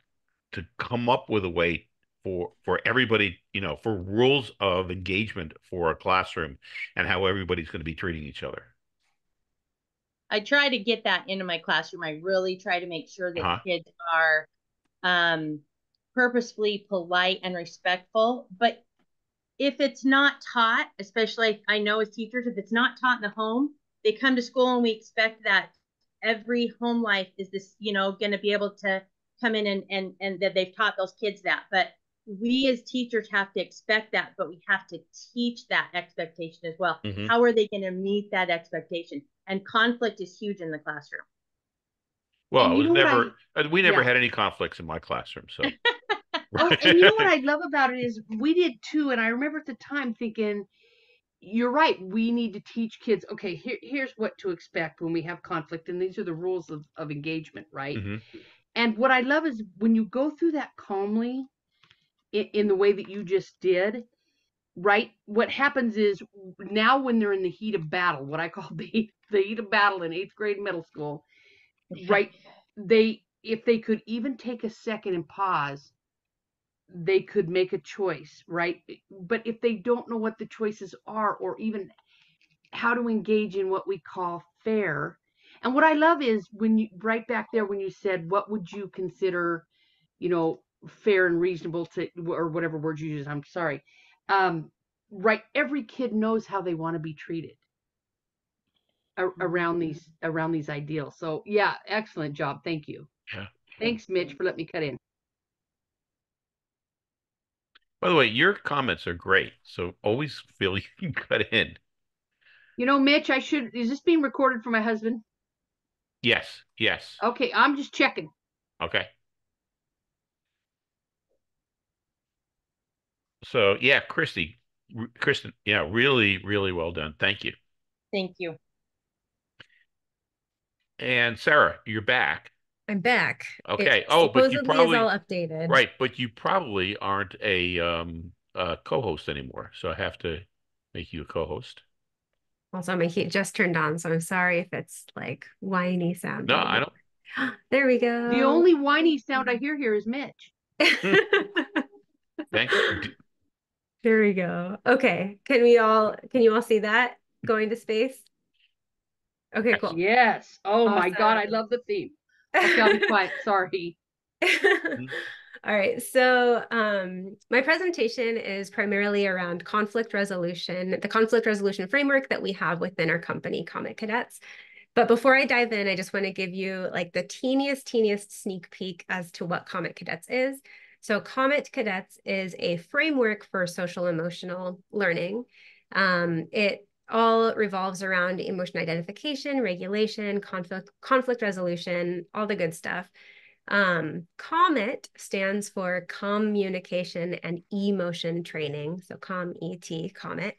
to come up with a way for for everybody, you know, for rules of engagement for a classroom and how everybody's going to be treating each other. I try to get that into my classroom. I really try to make sure that Uh-huh. kids are um, purposefully polite and respectful. But if it's not taught, especially I know as teachers, if it's not taught in the home, they come to school and we expect that every home life is this, you know, going to be able to come in and and and that they've taught those kids that. But we as teachers have to expect that, but we have to teach that expectation as well. Mhm. How are they going to meet that expectation? And conflict is huge in the classroom. Well, it was never uh, we never yeah. had any conflicts in my classroom, so [laughs] Oh, and you know what I love about it is we did too, and I remember at the time thinking, you're right. We need to teach kids. Okay, here, here's what to expect when we have conflict, and these are the rules of, of engagement, right? Mhm. And what I love is when you go through that calmly, in, in the way that you just did, right? What happens is now when they're in the heat of battle, what I call [laughs] the the heat of battle in eighth grade middle school, right? They if they could even take a second and pause, they could make a choice, right? But if they don't know what the choices are or even how to engage in what we call fair. And what I love is when you right back there when you said what would you consider, you know, fair and reasonable to or whatever word you use, I'm sorry. Um right every kid knows how they want to be treated Mm-hmm. around these around these ideals. So yeah, excellent job. Thank you. Yeah. Thanks Mitch for letting me cut in. By the way, your comments are great, so always feel [laughs] you can cut in. You know, Mitch, I should is this being recorded for my husband? Yes, yes. Okay, I'm just checking. Okay. So yeah, Christy, Kristen, yeah, really, really well done. Thank you. Thank you. And Sarah, you're back. I'm back. Okay. It Oh, but you probably is all updated. right, but you probably aren't a um uh co-host anymore, so I have to make you a co-host. Also, my heat just turned on, so I'm sorry if it's like whiny sound. No, I don't. [gasps] There we go. The only whiny sound I hear here is Mitch. Thank you. [laughs] There we go. Okay. Can we all can you all see that going to space? Okay, Yes. cool. Yes. Oh my God, I love the theme. [laughs] I'll be quiet. Sorry. [laughs] All right, so um, my presentation is primarily around conflict resolution, the conflict resolution framework that we have within our company, Comet Cadets. But before I dive in, I just want to give you like the teeniest, teeniest sneak peek as to what Comet Cadets is. So Comet Cadets is a framework for social emotional learning. Um, it all revolves around emotion identification, regulation, conflict, conflict resolution, all the good stuff. Um, COMET stands for Communication and Emotion Training, so COM-ET, COMET.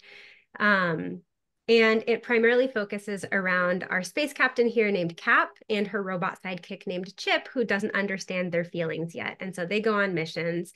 Um, and it primarily focuses around our space captain here named Cap and her robot sidekick named Chip, who doesn't understand their feelings yet. And so they go on missions.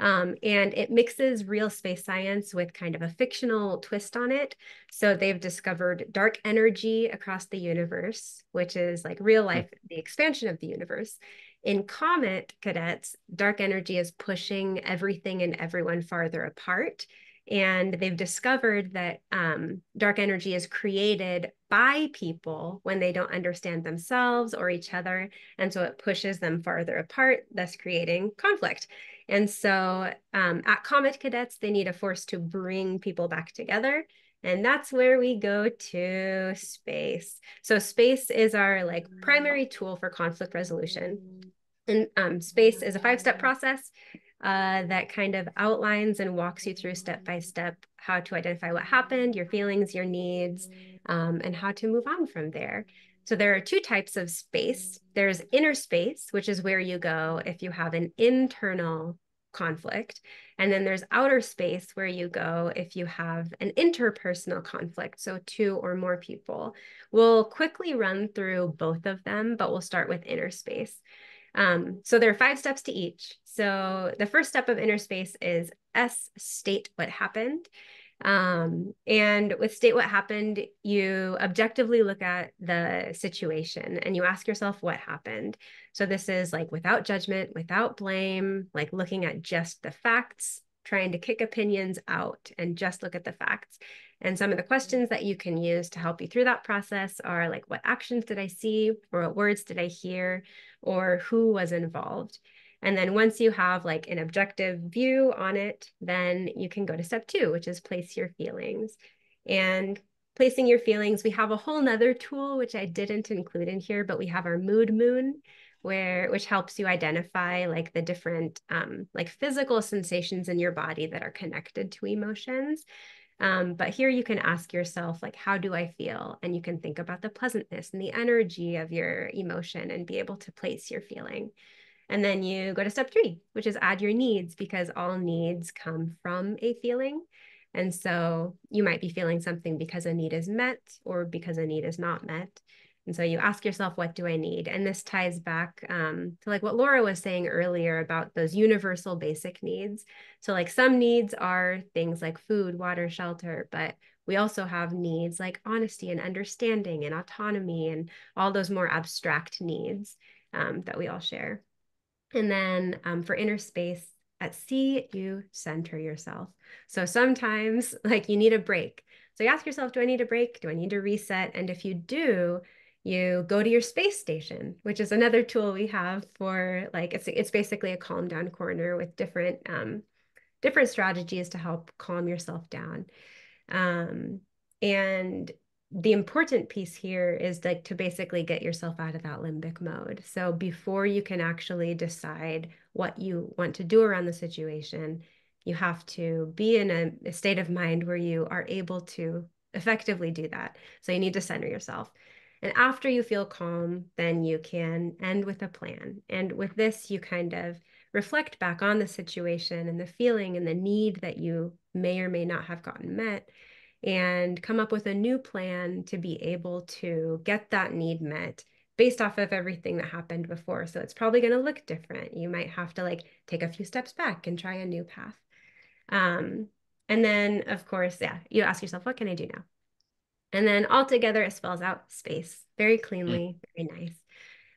Um, and it mixes real space science with kind of a fictional twist on it. So they've discovered dark energy across the universe, which is like real life, the expansion of the universe. In Comet Cadets, dark energy is pushing everything and everyone farther apart. And they've discovered that um, dark energy is created by people when they don't understand themselves or each other. And so it pushes them farther apart, thus creating conflict. And so um, at Comet Cadets, they need a force to bring people back together. And that's where we go to space. So space is our like primary tool for conflict resolution. And um, space is a five-step process uh, that kind of outlines and walks you through step by step how to identify what happened, your feelings, your needs, um, and how to move on from there. So there are two types of space. There's inner space, which is where you go if you have an internal conflict. And then there's outer space where you go if you have an interpersonal conflict, so two or more people. We'll quickly run through both of them, but we'll start with inner space. Um, so there are five steps to each. So the first step of inner space is S, state what happened. Um, and with state what happened, you objectively look at the situation and you ask yourself what happened. So this is like without judgment, without blame, like looking at just the facts, trying to kick opinions out and just look at the facts. And some of the questions that you can use to help you through that process are like, what actions did I see? Or what words did I hear? Or who was involved? And then once you have like an objective view on it, then you can go to step two, which is place your feelings. And placing your feelings, we have a whole nother tool, which I didn't include in here, but we have our mood moon where which helps you identify like the different um, like physical sensations in your body that are connected to emotions. Um, but here you can ask yourself, like, how do I feel? And you can think about the pleasantness and the energy of your emotion and be able to place your feeling. And then you go to step three, which is add your needs because all needs come from a feeling. And so you might be feeling something because a need is met or because a need is not met. And so you ask yourself, what do I need? And this ties back um, to like what Laura was saying earlier about those universal basic needs. So like some needs are things like food, water, shelter, but we also have needs like honesty and understanding and autonomy and all those more abstract needs um, that we all share. And then um, for inner space, at C, you center yourself. So sometimes, [laughs] like, you need a break. So you ask yourself, do I need a break? Do I need to reset? And if you do, you go to your space station, which is another tool we have for like it's it's basically a calm down corner with different um, different strategies to help calm yourself down. Um, and the important piece here is like to basically get yourself out of that limbic mode. So before you can actually decide what you want to do around the situation, you have to be in a, a state of mind where you are able to effectively do that. So you need to center yourself. And after you feel calm, then you can end with a plan. And with this, you kind of reflect back on the situation and the feeling and the need that you may or may not have gotten met and come up with a new plan to be able to get that need met based off of everything that happened before. So it's probably going to look different. You might have to like take a few steps back and try a new path. Um, and then, of course, yeah, you ask yourself, what can I do now? And then altogether, it spells out space very cleanly, mm. very nice.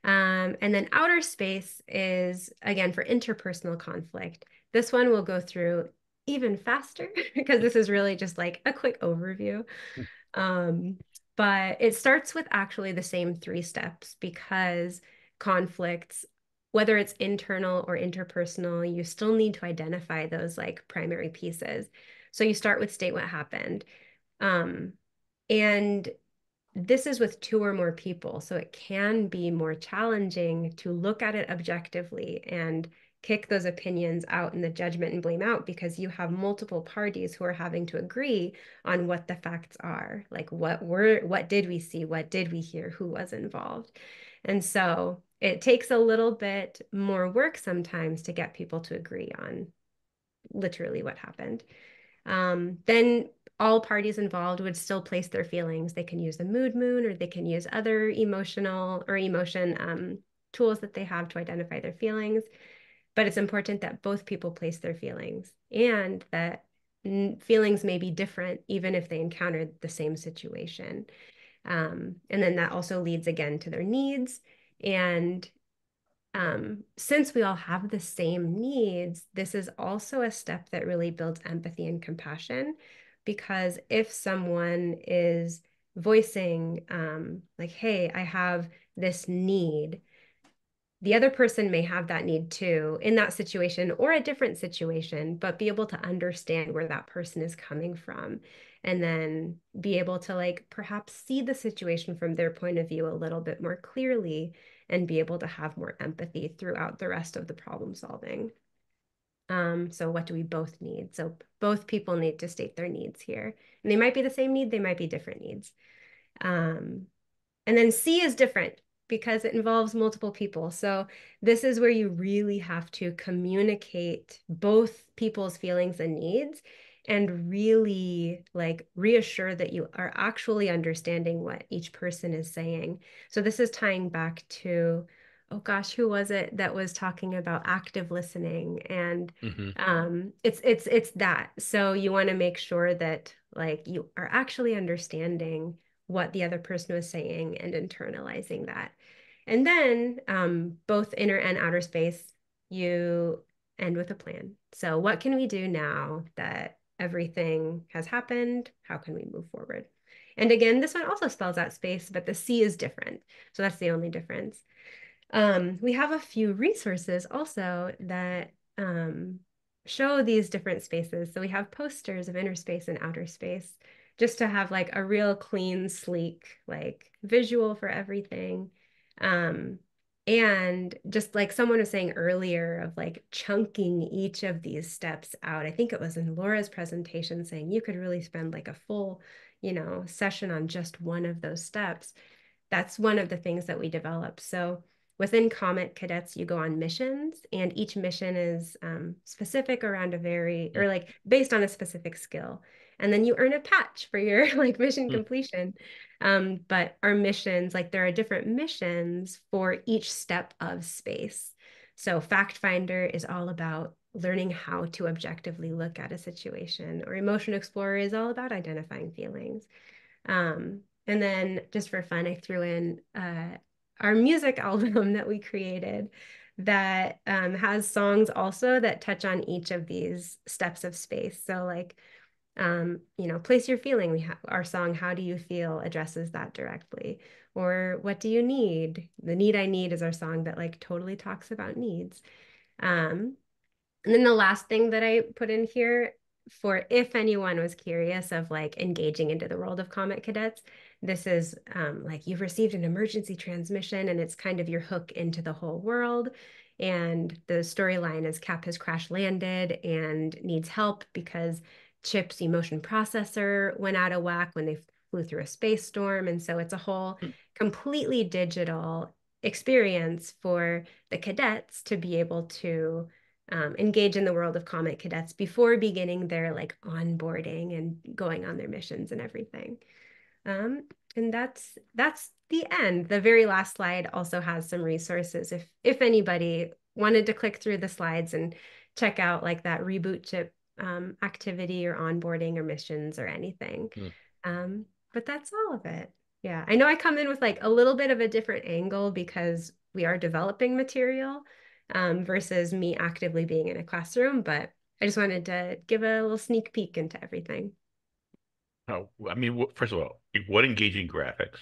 Um, and then outer space is, again, for interpersonal conflict. This one will go through even faster [laughs] because this is really just like a quick overview. Hmm. Um, but it starts with actually the same three steps because conflicts, whether it's internal or interpersonal, you still need to identify those like primary pieces. So you start with state what happened. Um, and this is with two or more people. So it can be more challenging to look at it objectively and kick those opinions out and the judgment and blame out because you have multiple parties who are having to agree on what the facts are. Like what were what did we see? What did we hear? Who was involved? And so it takes a little bit more work sometimes to get people to agree on literally what happened. Um, then all parties involved would still place their feelings. They can use the mood moon or they can use other emotional or emotion um, tools that they have to identify their feelings but it's important that both people place their feelings and that feelings may be different even if they encountered the same situation. Um, and then that also leads again to their needs. And um, since we all have the same needs, this is also a step that really builds empathy and compassion. Because if someone is voicing, um, like, hey, I have this need, the other person may have that need too in that situation or a different situation, but be able to understand where that person is coming from and then be able to like perhaps see the situation from their point of view a little bit more clearly and be able to have more empathy throughout the rest of the problem solving. Um, so what do we both need? So both people need to state their needs here. And they might be the same need, they might be different needs. Um, and then C is different because it involves multiple people. So this is where you really have to communicate both people's feelings and needs and really like reassure that you are actually understanding what each person is saying. So this is tying back to oh gosh, who was it that was talking about active listening? And Mhm. um, it's it's it's that. So you want to make sure that like you are actually understanding what the other person was saying and internalizing that. And then um, both inner and outer space, you end with a plan. So what can we do now that everything has happened? How can we move forward? And again, this one also spells out space, but the C is different. So that's the only difference. Um, we have a few resources also that um, show these different spaces. So we have posters of inner space and outer space just to have like a real clean, sleek, like visual for everything. Um, and just like someone was saying earlier of like chunking each of these steps out. I think it was in Laura's presentation saying you could really spend like a full, you know, session on just one of those steps. That's one of the things that we develop. So Within Comet Cadets, you go on missions, and each mission is um, specific around a very, or like based on a specific skill. And then you earn a patch for your [laughs] like mission Mm. completion. Um, but our missions, like there are different missions for each step of space. So Fact Finder is all about learning how to objectively look at a situation, or Emotion Explorer is all about identifying feelings. Um, and then just for fun, I threw in uh, our music [laughs] album that we created that um, has songs also that touch on each of these steps of space. So like, um, you know, place your feeling. We have our song, How Do You Feel addresses that directly. Or what do you need? The need I need is our song that like totally talks about needs. Um, and then the last thing that I put in here for if anyone was curious of like engaging into the world of Comet Cadets, this is um, like you've received an emergency transmission and it's kind of your hook into the whole world. And the storyline is Cap has crash landed and needs help because Chip's emotion processor went out of whack when they flew through a space storm. And so it's a whole completely digital experience for the cadets to be able to um, engage in the world of Comet Cadets before beginning their like onboarding and going on their missions and everything. Um, and that's that's the end. The very last slide also has some resources if if anybody wanted to click through the slides and check out like that reboot chip um, activity or onboarding or missions or anything. Hmm. Um, but that's all of it. Yeah, I know I come in with like a little bit of a different angle because we are developing material um, versus me actively being in a classroom, but I just wanted to give a little sneak peek into everything. Oh, I mean, first of all, what engaging graphics.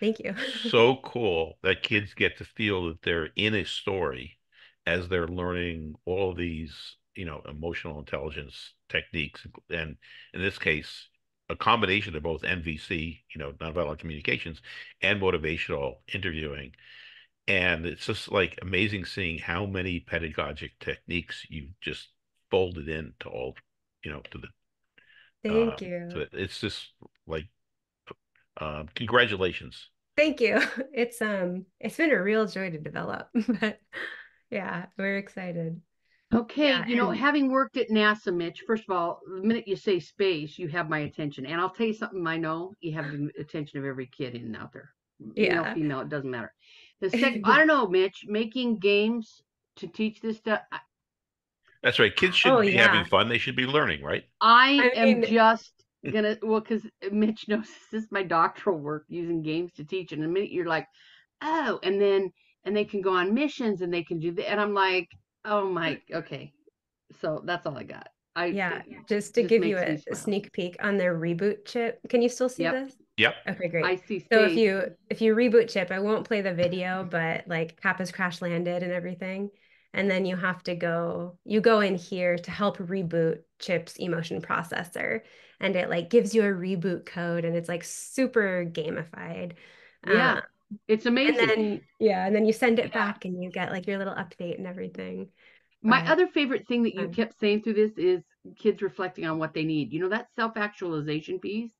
Thank you. So cool that kids get to feel that they're in a story as they're learning all these, you know, emotional intelligence techniques. And in this case, a combination of both NVC, you know, nonviolent communications, and motivational interviewing. And it's just like amazing seeing how many pedagogic techniques you just folded into all, you know, to the Thank uh, you. it- it's just like, um, congratulations. Thank you. [laughs] It's um it's been a real joy to develop, [laughs] but yeah, we're excited. Okay, Yeah, you know, and- having worked at NASA, Mitch, first of all, the minute you say space, you have my attention. And I'll tell you something I know, you have the attention of every kid in and out there. Male, Yeah. female, it doesn't matter. The [laughs] second, I don't know, Mitch, making games to teach this stuff. I, That's right. Kids shouldn't Oh, be having fun. They should be learning, right? I I am mean- just [laughs] gonna, well, because Mitch knows this is my doctoral work using games to teach. And the minute you're like, oh, and then, and they can go on missions and they can do that. And I'm like, oh my, okay. So that's all I got. I, Yeah, just to just give you makes me a, a smile. sneak peek on their reboot chip. Can you still see Yep. this? Yep. Okay, great. I see. So if you if you reboot chip, I won't play the video, but like Kappa's crash landed and everything. And then you have to go, you go in here to help reboot Chip's emotion processor. And it like gives you a reboot code and it's like super gamified. Yeah, um, It's and amazing. then yeah, and then you send it Yeah. back and you get like your little update and everything. My but- other favorite thing that you fun. kept saying through this is kids reflecting on what they need. You know, that self actualization piece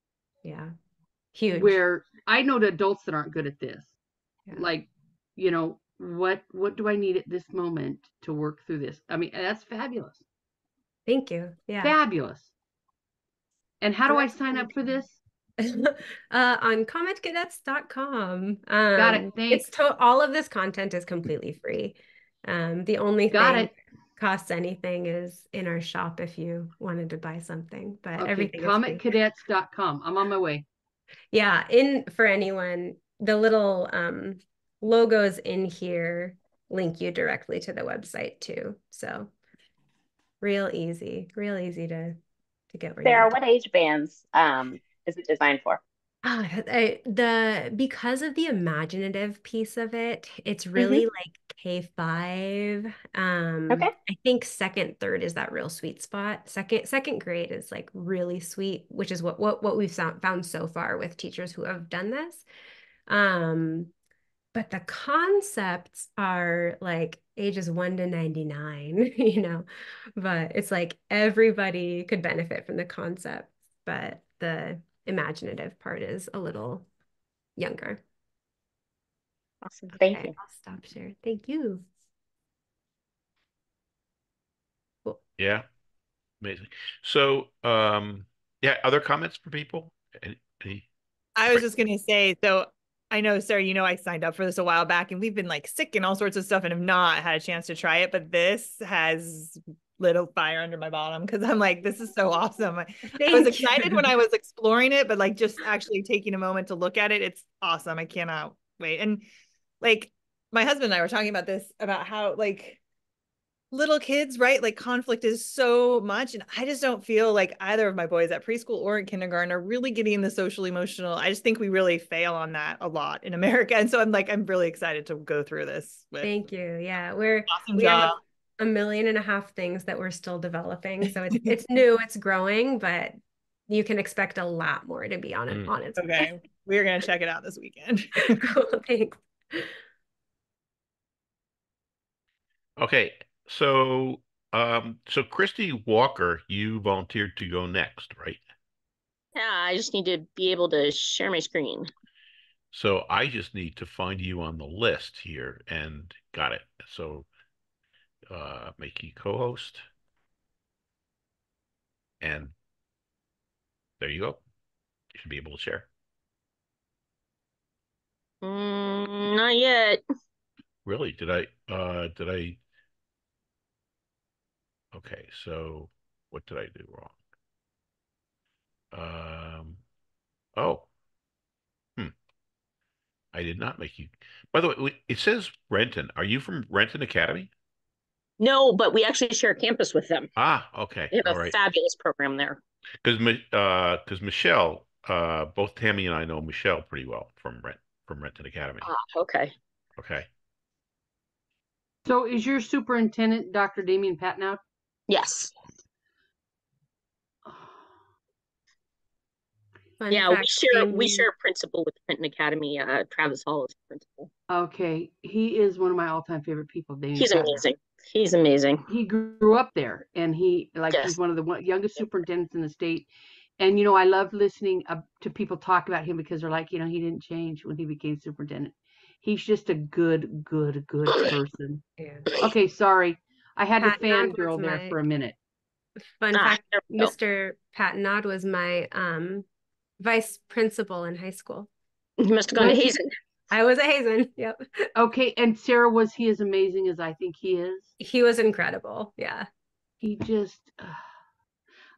Yeah. Huge. where I know the adults that aren't good at this. Yeah. Like you know, what what do I need at this moment to work through this? I mean, that's fabulous. Thank you. Yeah. Fabulous. And how do I sign up for this? [laughs] uh, on cometcadets.com. Um, Got it. It's Thanks. to all of this content is completely free. Um, the only Got thing it. costs anything is in our shop if you wanted to buy something, but Okay, everything is free. cometcadets.com. I'm on my way. Yeah, in for anyone, the little um logos in here link you directly to the website too. So real easy, real easy to to get where you Sarah, what age bands um is it designed for? Ah, I, the because of the imaginative piece of it, it's really like K5. Um, Okay. I think second, third is that real sweet spot. Second, second grade is like really sweet, which is what what what we've found found so far with teachers who have done this. Um, but the concepts are like ages 1 to 99, [laughs] you know. But it's like everybody could benefit from the concepts, but the imaginative part is a little younger. Awesome. Thank Okay, you. I'll stop share. Thank you. Cool. Yeah, amazing. So, um, yeah, other comments for people? Any, any- I was just gonna say, so I know, Sarah, you know, I signed up for this a while back and we've been like sick and all sorts of stuff and have not had a chance to try it, but this has lit a fire under my bottom because I'm like, this is so awesome. I I was Thank excited when. I was exploring it, but like just actually taking a moment to look at it, it's awesome. I cannot wait. And like my husband and I were talking about this about how like little kids, right? Like conflict is so much. And I just don't feel like either of my boys at preschool or in kindergarten are really getting the social emotional. I just think we really fail on that a lot in America. And so I'm like, I'm really excited to go through this with Thank you. Yeah, we're awesome we job. have a million and a half things that we're still developing. So it's [laughs] it's new, it's growing, but you can expect a lot more to be on it Mm. on its way. [laughs] Okay. We're gonna check it out this weekend. [laughs] Cool, thanks. okay, so, um, so Christy Walker, you volunteered to go next, right? Yeah, I just need to be able to share my screen. So I just need to find you on the list here and got it. So, uh, make you co-host. And there you go. You should be able to share. Mm, not yet. Really? Did I, uh, did I? Okay, so what did I do wrong? Um, oh. Hmm. I did not make you. By the way, it says Renton. Are you from Renton Academy? No, but we actually share campus with them. Ah, okay. They have All a right. fabulous program there. Because uh, because Michelle, uh, both Tammy and I know Michelle pretty well from Rent from Renton Academy. Ah, okay. Okay. So is your superintendent Dr. Damien Pattenaude? Yes. Fun Yeah, we fact, share we share a principal with Renton Academy. Uh, Travis Hall is principal. Okay, he is one of my all-time favorite people. Damien He's Pattenaude. amazing. He's amazing. He grew up there, and he like Yes. he's one of the youngest superintendents in the state. And you know, I love listening uh, to people talk about him because they're like, you know, he didn't change when he became superintendent. He's just a good, good, good [coughs] person. Yeah. Okay, sorry, I had to Pattenaude was fangirl there my- for a minute. Fun Ah, fact, there we go. Mr. Pattenaude was my um vice principal in high school. He must have gone to Was Hazen. I was at Hazen. [laughs] Yep. Okay, and Sarah, was he as amazing as I think he is? He was incredible. Yeah. He just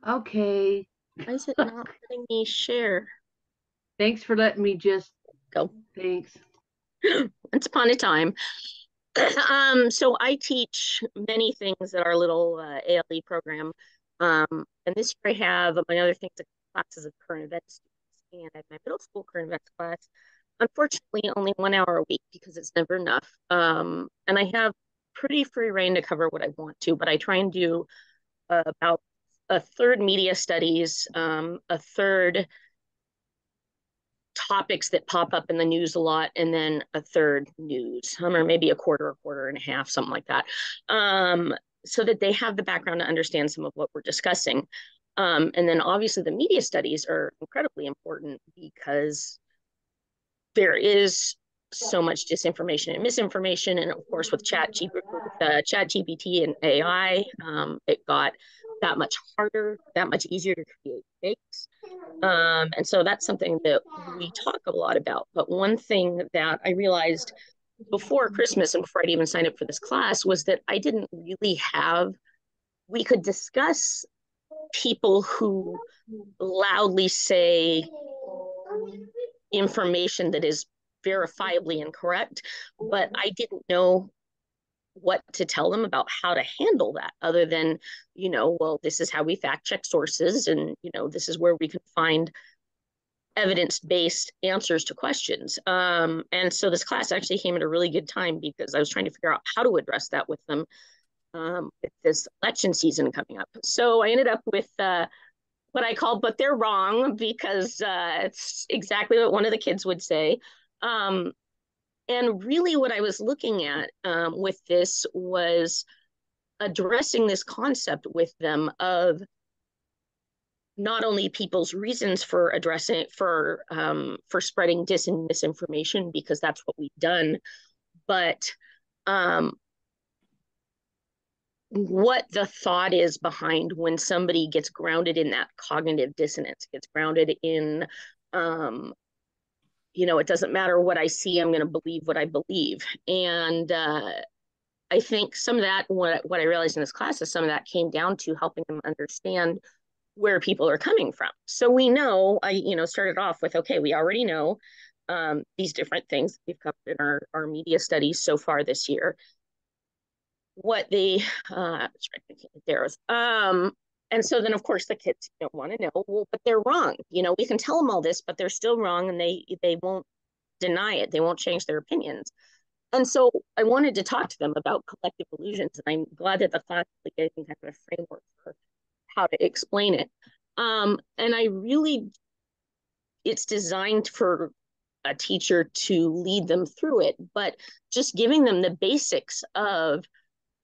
okay. Why is it not [laughs] letting me share? Thanks for letting me just Go. thanks. [gasps] Once upon a time. [clears throat] um, so I teach many things at our little uh, ALE program. Um, and this year I have, among other things, classes of current events. And I have my middle school current events class. Unfortunately, only one hour a week because it's never enough. Um, and I have pretty free reign to cover what I want to, but I try and do uh, about a third media studies, um, a third topics that pop up in the news a lot, and then a third news, um, or maybe a quarter, a quarter and a half, something like that, um, so that they have the background to understand some of what we're discussing. Um, and then obviously the media studies are incredibly important because there is so much disinformation and misinformation, and of course with Chat uh, Chat GPT and AI, um, it got that much harder, that much easier to create fakes. Um, and so that's something that we talk a lot about. But one thing that I realized before Christmas and before I'd even signed up for this class was that I didn't really have, we could discuss people who loudly say information that is verifiably incorrect, but I didn't know what to tell them about how to handle that other than you know well this is how we fact check sources and you know this is where we can find evidence based answers to questions. Um, and so this class actually came at a really good time because i was trying to figure out how to address that with them um, with this election season coming up. So i ended up with uh, what i call but they're wrong because uh, it's exactly what one of the kids would say. Um, and really, what I was looking at um, with this was addressing this concept with them of not only people's reasons for addressing for um, for spreading dis and misinformation because that's what we've done, but um, what the thought is behind when somebody gets grounded in that cognitive dissonance, gets grounded in um, you know, it doesn't matter what I see, I'm going to believe what I believe. And uh, I think some of that, what, what I realized in this class is some of that came down to helping them understand where people are coming from. So we know, I, you know, started off with, okay, we already know um, these different things we've covered in our, our media studies so far this year. What the, uh, there's, um, and so then of course the kids don't want to know well but they're wrong you know we can tell them all this but they're still wrong and they they won't deny it they won't change their opinions. And so i wanted to talk to them about collective illusions and i'm glad that the class gave me kind of a framework for how to explain it. Um, and i really it's designed for a teacher to lead them through it but just giving them the basics of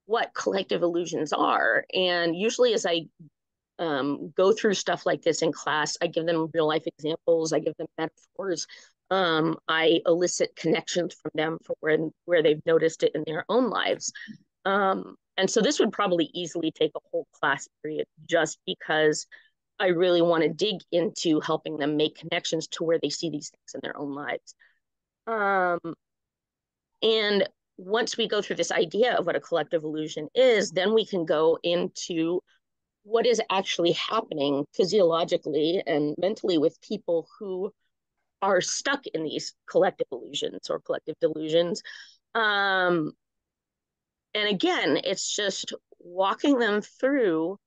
what collective illusions are. And usually, as I um, go through stuff like this in class, I give them real life examples, I give them metaphors. Um, I elicit connections from them for where, where they've noticed it in their own lives. Um, and so this would probably easily take a whole class period just because I really want to dig into helping them make connections to where they see these things in their own lives. Um, and once we go through this idea of what a collective illusion is, then we can go into what is actually happening physiologically and mentally with people who are stuck in these collective illusions or collective delusions. Um, and again, it's just walking them through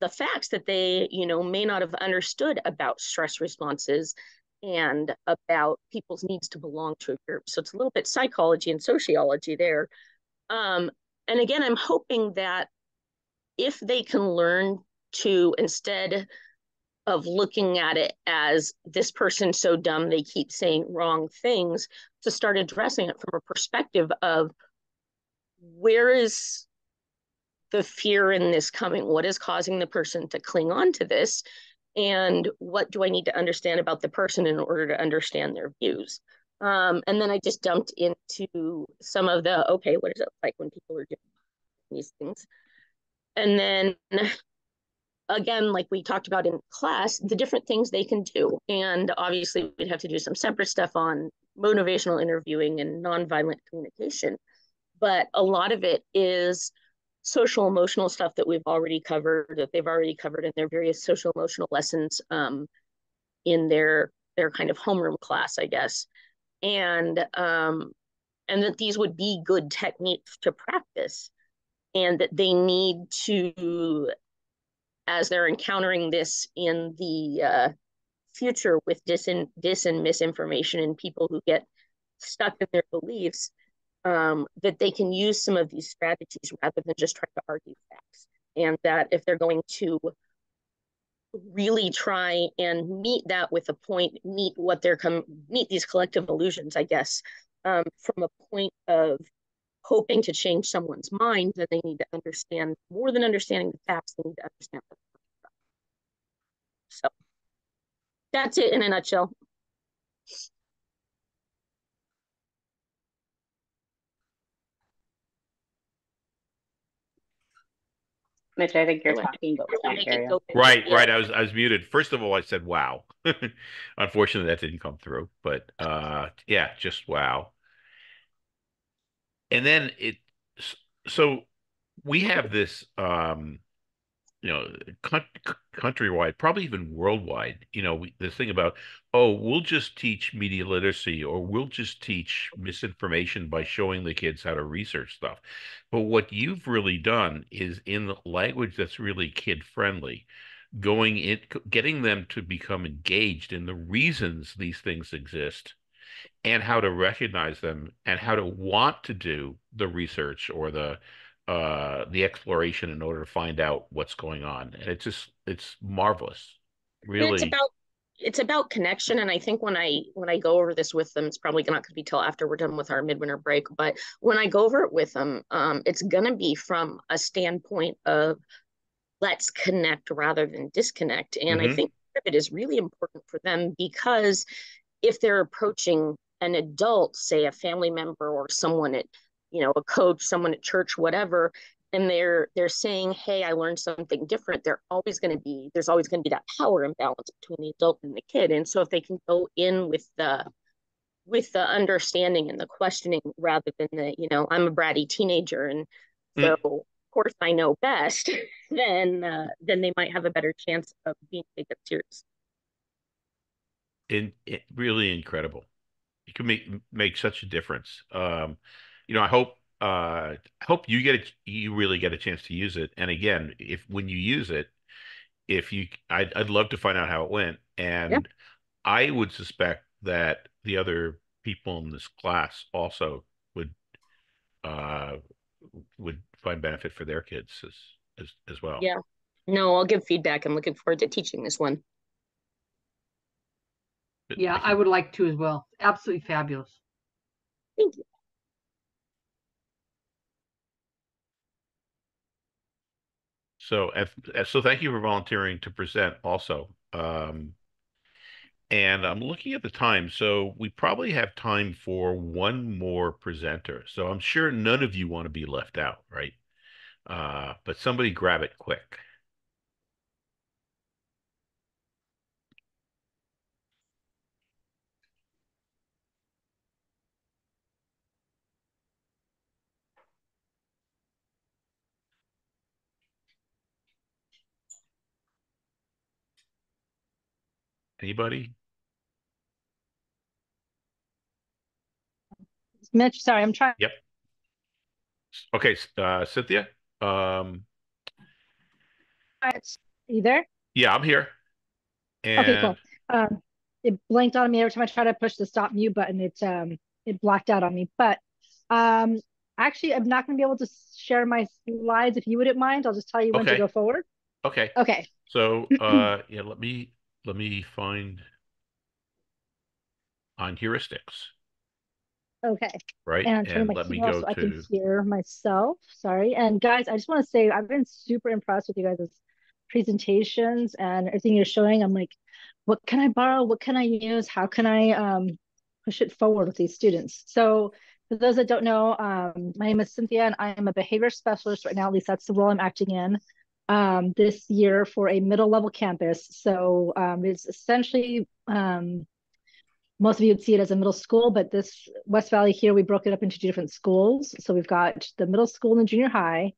the facts that they, you know, may not have understood about stress responses and about people's needs to belong to a group. So it's a little bit psychology and sociology there. Um, and again, I'm hoping that if they can learn to instead of looking at it as this person's so dumb they keep saying wrong things to start addressing it from a perspective of where is the fear in this coming what is causing the person to cling on to this and what do I need to understand about the person in order to understand their views. Um, and then I just dumped into some of the okay, what is it like when people are doing these things? And then again, like we talked about in class, the different things they can do. And obviously, we'd have to do some separate stuff on motivational interviewing and nonviolent communication. But a lot of it is social emotional stuff that we've already covered that they've already covered in their various social emotional lessons um, in their their kind of homeroom class i guess. And um, and that these would be good techniques to practice and that they need to as they're encountering this in the uh, future with dis and, dis and misinformation and people who get stuck in their beliefs um, that they can use some of these strategies rather than just trying to argue facts. And that if they're going to really try and meet that with a point, meet what they're come meet these collective illusions, I guess, um, from a point of hoping to change someone's mind, that they need to understand more than understanding the facts, they need to understand. So that's it in a nutshell. Mitch, I think you're Like, talking, but we can't make hear it you. go Right, right. I was I was muted. First of all, I said wow. [laughs] Unfortunately, that didn't come through. But uh yeah, just wow. And then it so we have this um you know countrywide, probably even worldwide, you know, we, this thing about oh, we'll just teach media literacy or we'll just teach misinformation by showing the kids how to research stuff. But what you've really done is in the language that's really kid friendly going in, getting them to become engaged in the reasons these things exist and how to recognize them and how to want to do the research or the uh the exploration in order to find out what's going on. And it's just it's marvelous. And it's about it's about connection and i think when i when i go over this with them it's probably not going to be till after we're done with our midwinter break but when i go over it with them um, it's going to be from a standpoint of let's connect rather than disconnect and i Mhm. think it is really important for them because if they're approaching an adult say a family member or someone at you know a coach someone at church whatever and they're they're saying hey i learned something different they're always going to be there's always going to be that power imbalance between the adult and the kid and so if they can go in with the with the understanding and the questioning rather than the you know i'm a bratty teenager and so of course i know best [laughs] then uh, then they might have a better chance of being taken serious in, it really incredible. It can make make such a difference. Um, you know, I hope uh, I hope you get a, you really get a chance to use it. And again, if when you use it, if you, I'd I'd love to find out how it went. And I would suspect that the other people in this class also would uh would find benefit for their kids as as as well. yeah no i'll give feedback i'm looking forward to teaching this one But Yeah, I can- would like to as well. Absolutely fabulous. thank you So, uh, so thank you for volunteering to present also. Um, and I'm looking at the time, so we probably have time for one more presenter. So I'm sure none of you want to be left out, right? Uh, but somebody grab it quick. Anybody? Mitch, sorry, I'm trying. Yep. Okay, uh, Cynthia. Um, You there? yeah, I'm here. Okay, cool. And Um, it blanked on me every time I try to push the stop mute button. It um it blacked out on me. But um, actually, I'm not going to be able to share my slides if you wouldn't mind. I'll just tell you when to go forward. okay. Okay. So, [clears throat] uh, yeah, let me let me find on heuristics, Okay. right? And turn And my let me go so I can to hear myself. Sorry. And guys, I just want to say I've been super impressed with you guys' presentations and everything you're showing. I'm like, what can I borrow? What can I use? How can I um, push it forward with these students? So for those that don't know, um, my name is Cynthia and I am a behavior specialist right now. At least that's the role I'm acting in um, this year for a middle level campus. So um, it's essentially um, most of you would see it as a middle school, but this West Valley here, we broke it up into two different schools. So we've got the middle school and the junior high.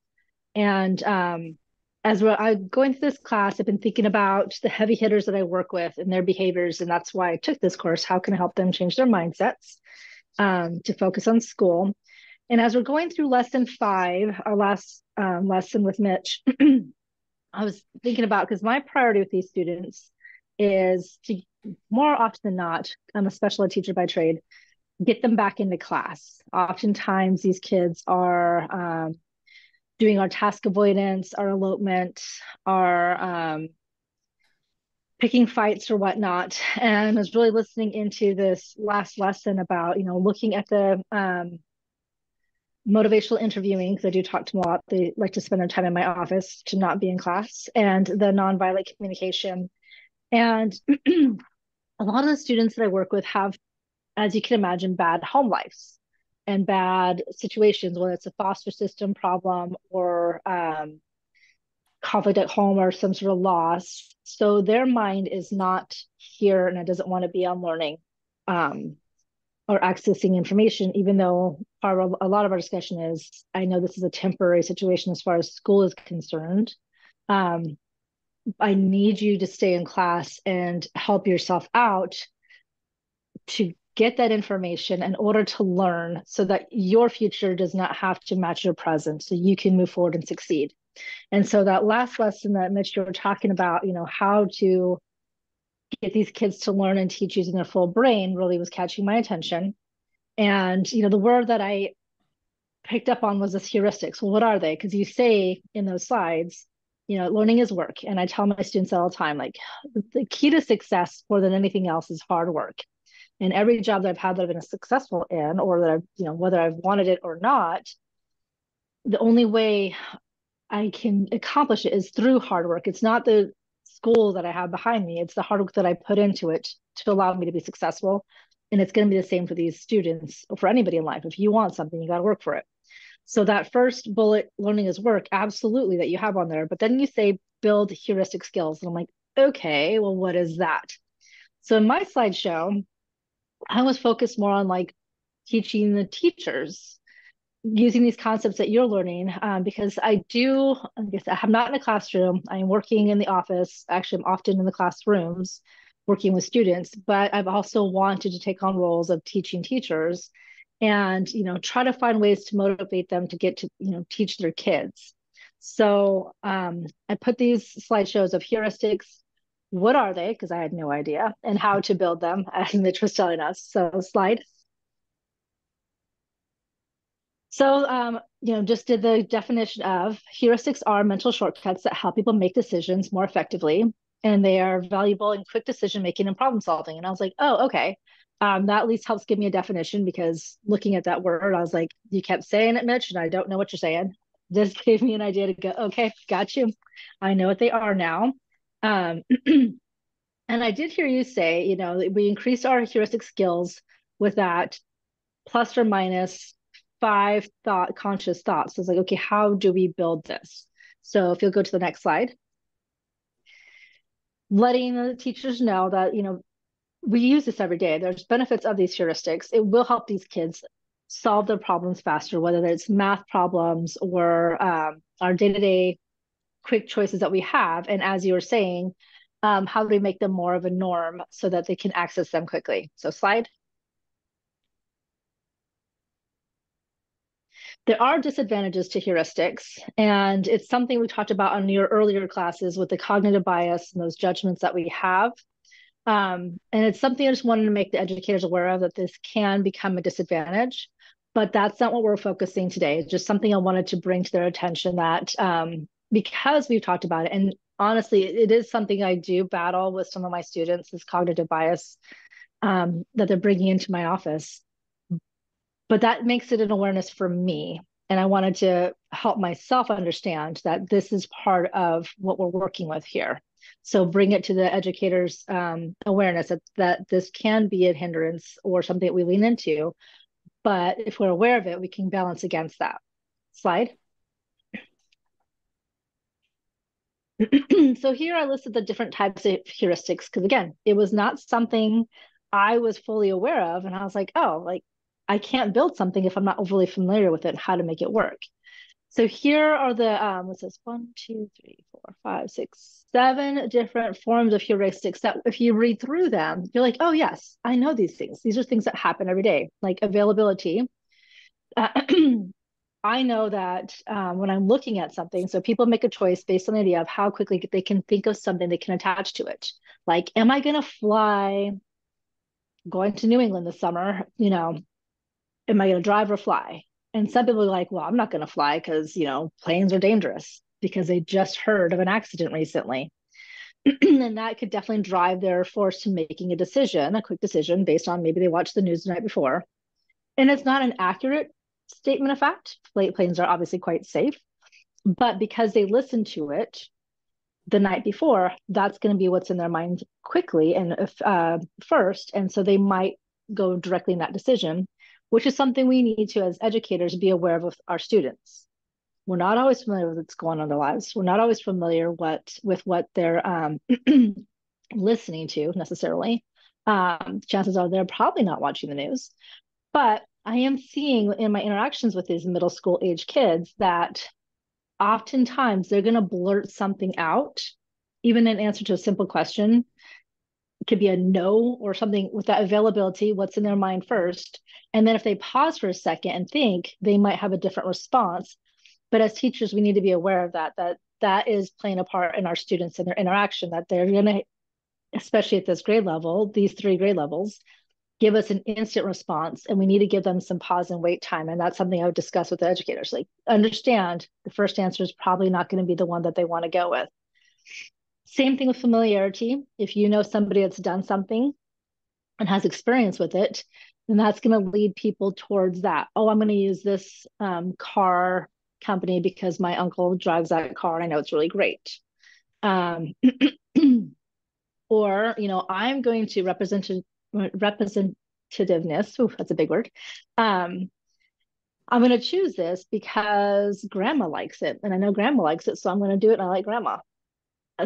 And um, as we're I'm going through this class, I've been thinking about the heavy hitters that I work with and their behaviors. And that's why I took this course. How can I help them change their mindsets um, to focus on school? And as we're going through lesson five, our last um, lesson with Mitch, [clears throat] I was thinking about because my priority with these students is to more often than not, I'm a special ed teacher by trade, get them back into class. Oftentimes, these kids are um, doing our task avoidance, our elopement, our um, picking fights or whatnot. And I was really listening into this last lesson about, you know, looking at the um, motivational interviewing because I do talk to them a lot. They like to spend their time in my office to not be in class, and the nonviolent communication. And [clears throat] a lot of the students that I work with have, as you can imagine, bad home lives and bad situations, whether it's a foster system problem or um, conflict at home or some sort of loss. So their mind is not here and it doesn't want to be on learning um, or accessing information, even though of a lot of our discussion is I know this is a temporary situation as far as school is concerned. Um, I need you to stay in class and help yourself out to get that information in order to learn so that your future does not have to match your present so you can move forward and succeed. And so that last lesson that Mitch, you were talking about, you know, how to get these kids to learn and teach using their full brain really was catching my attention. And, you know, the word that I picked up on was this heuristics. Well, what are they? Because you say in those slides, you know, learning is work. And I tell my students all the time, like the key to success more than anything else is hard work. And every job that I've had that I've been successful in, or that I've, you know, whether I've wanted it or not, the only way I can accomplish it is through hard work. It's not the school that I have behind me, it's the hard work that I put into it to allow me to be successful. And it's going to be the same for these students or for anybody in life. If you want something, you got to work for it. So that first bullet, learning is work, absolutely that you have on there. But then you say build heuristic skills. And I'm like, okay, well, what is that? So in my slideshow, I was focused more on like teaching the teachers using these concepts that you're learning um, because I do, I guess I'm not in a classroom. I'm working in the office. Actually, I'm often in the classrooms working with students, but I've also wanted to take on roles of teaching teachers and, you know, try to find ways to motivate them to get to, you know, teach their kids. So um, I put these slideshows of heuristics. What are they? Because I had no idea, and how to build them, as Mitch was telling us. So slide. So, um, you know, just did the definition of heuristics are mental shortcuts that help people make decisions more effectively, and they are valuable in quick decision making and problem solving. And I was like, oh, okay. Um, that at least helps give me a definition because looking at that word, I was like, you kept saying it, Mitch, and I don't know what you're saying. This [laughs] gave me an idea to go, okay, got you. I know what they are now. Um, [clears throat] and I did hear you say, you know, we increase our heuristic skills with that plus or minus five thought conscious thoughts. So it's like, okay, how do we build this? So if you'll go to the next slide. Letting the teachers know that, you know, we use this every day. There's benefits of these heuristics. It will help these kids solve their problems faster, whether it's math problems or um, our day-to-day quick choices that we have. And as you were saying, um, how do we make them more of a norm so that they can access them quickly? So slide. There are disadvantages to heuristics, and it's something we talked about on your earlier classes with the cognitive bias and those judgments that we have. Um, and it's something I just wanted to make the educators aware of that this can become a disadvantage, but that's not what we're focusing today. It's just something I wanted to bring to their attention that um, because we've talked about it, and honestly, it is something I do battle with some of my students, this cognitive bias um, that they're bringing into my office but that makes it an awareness for me. And i wanted to help myself understand that this is part of what we're working with here. So bring it to the educators um, awareness that, that this can be a hindrance or something that we lean into. But if we're aware of it we can balance against that. Slide. [clears throat] So here i listed the different types of heuristics because again it was not something i was fully aware of. And i was like oh like I can't build something if I'm not overly familiar with it and how to make it work. So here are the, um, what's this, one, two, three, four, five, six, seven different forms of heuristics that if you read through them, you're like, oh yes, I know these things. These are things that happen every day, like availability. Uh, [clears throat] I know that um, when I'm looking at something, so people make a choice based on the idea of how quickly they can think of something they can attach to it. Like, am I going to fly going to New England this summer? You know, am I going to drive or fly? And some people are like, well, I'm not going to fly because, you know, planes are dangerous because they just heard of an accident recently. [clears throat] and that could definitely drive their force to making a decision, a quick decision based on maybe they watched the news the night before. And it's not an accurate statement of fact. Flight planes are obviously quite safe, but because they listened to it the night before, that's going to be what's in their mind quickly and uh, first. And so they might go directly in that decision which is something we need to, as educators, be aware of with our students. We're not always familiar with what's going on in their lives. We're not always familiar what with what they're um, [clears throat] listening to necessarily. Um, chances are they're probably not watching the news. But I am seeing in my interactions with these middle school age kids that oftentimes they're going to blurt something out, even in answer to a simple question. Could be a no or something with that availability, what's in their mind first. And then if they pause for a second and think, they might have a different response. But as teachers, we need to be aware of that, that that is playing a part in our students and their interaction, that they're going to, especially at this grade level, these three grade levels, give us an instant response and we need to give them some pause and wait time and that's something i would discuss with the educators like understand the first answer is probably not going to be the one that they want to go with same thing with familiarity if you know somebody that's done something and has experience with it then that's going to lead people towards that oh i'm going to use this um, car company because my uncle drives that car and i know it's really great um, [clears throat] or you know i'm going to represent representativeness. Ooh, that's a big word. Um, I'm going to choose this because grandma likes it. And I know grandma likes it. So I'm going to do it. And I like grandma.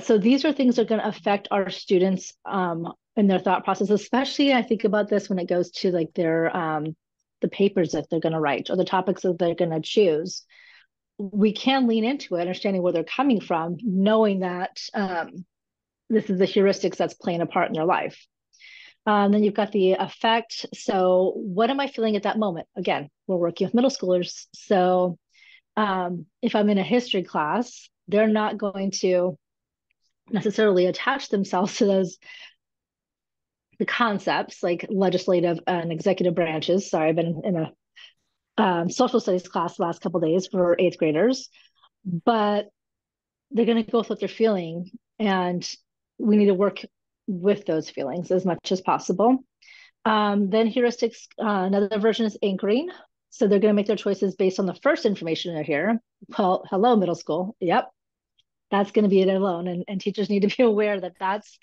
So these are things that are going to affect our students um, in their thought process, especially I think about this when it goes to like their um, the papers that they're going to write or the topics that they're going to choose. We can lean into it, understanding where they're coming from, knowing that um, this is the heuristics that's playing a part in their life. Um, then you've got the effect. So, what am I feeling at that moment? Again, we're working with middle schoolers. So, um, if I'm in a history class, they're not going to necessarily attach themselves to those the concepts like legislative and executive branches. Sorry, I've been in a um, social studies class the last couple days for eighth graders, but they're going to go with what they're feeling, and we need to work with those feelings as much as possible. Um, then heuristics, uh, another version is anchoring. So they're going to make their choices based on the first information they hear. Well, hello, middle school. Yep. That's going to be it alone. And, and teachers need to be [laughs] aware that that's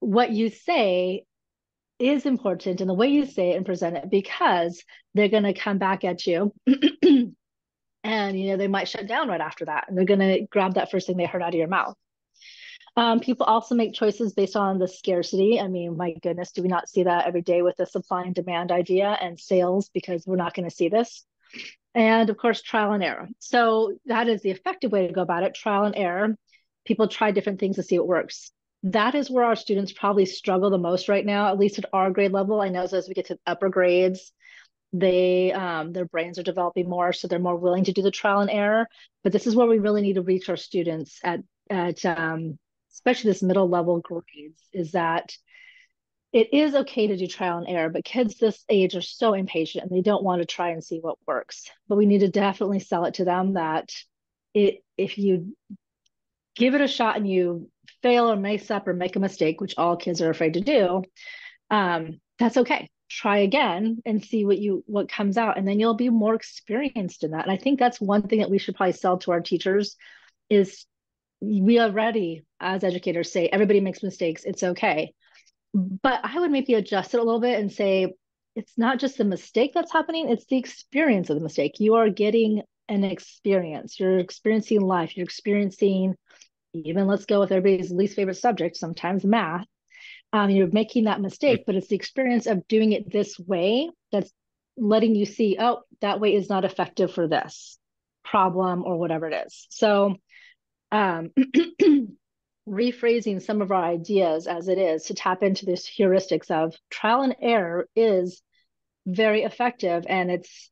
what you say is important in the way you say it and present it because they're going to come back at you [clears throat] and you know they might shut down right after that and they're going to grab that first thing they heard out of your mouth um, people also make choices based on the scarcity. I mean, my goodness, do we not see that every day with the supply and demand idea and sales because we're not going to see this? And of course, trial and error. So that is the effective way to go about it trial and error. People try different things to see what works. That is where our students probably struggle the most right now, at least at our grade level. I know as we get to upper grades, they um, their brains are developing more, so they're more willing to do the trial and error. But this is where we really need to reach our students at at um, especially this middle level grades, is that it is okay to do trial and error, but kids this age are so impatient and they don't want to try and see what works. But we need to definitely sell it to them that it if you give it a shot and you fail or mess up or make a mistake, which all kids are afraid to do, um, that's okay. Try again and see what you what comes out, and then you'll be more experienced in that. And I think that's one thing that we should probably sell to our teachers is we already as educators say everybody makes mistakes it's okay but i would maybe adjust it a little bit and say it's not just the mistake that's happening it's the experience of the mistake. You are getting an experience. You're experiencing life. You're experiencing even let's go with everybody's least favorite subject sometimes math. Um, you're making that mistake but it's the experience of doing it this way that's letting you see oh that way is not effective for this problem or whatever it is. So um, [clears throat] rephrasing some of our ideas as it is to tap into this heuristics of trial and error is very effective and it's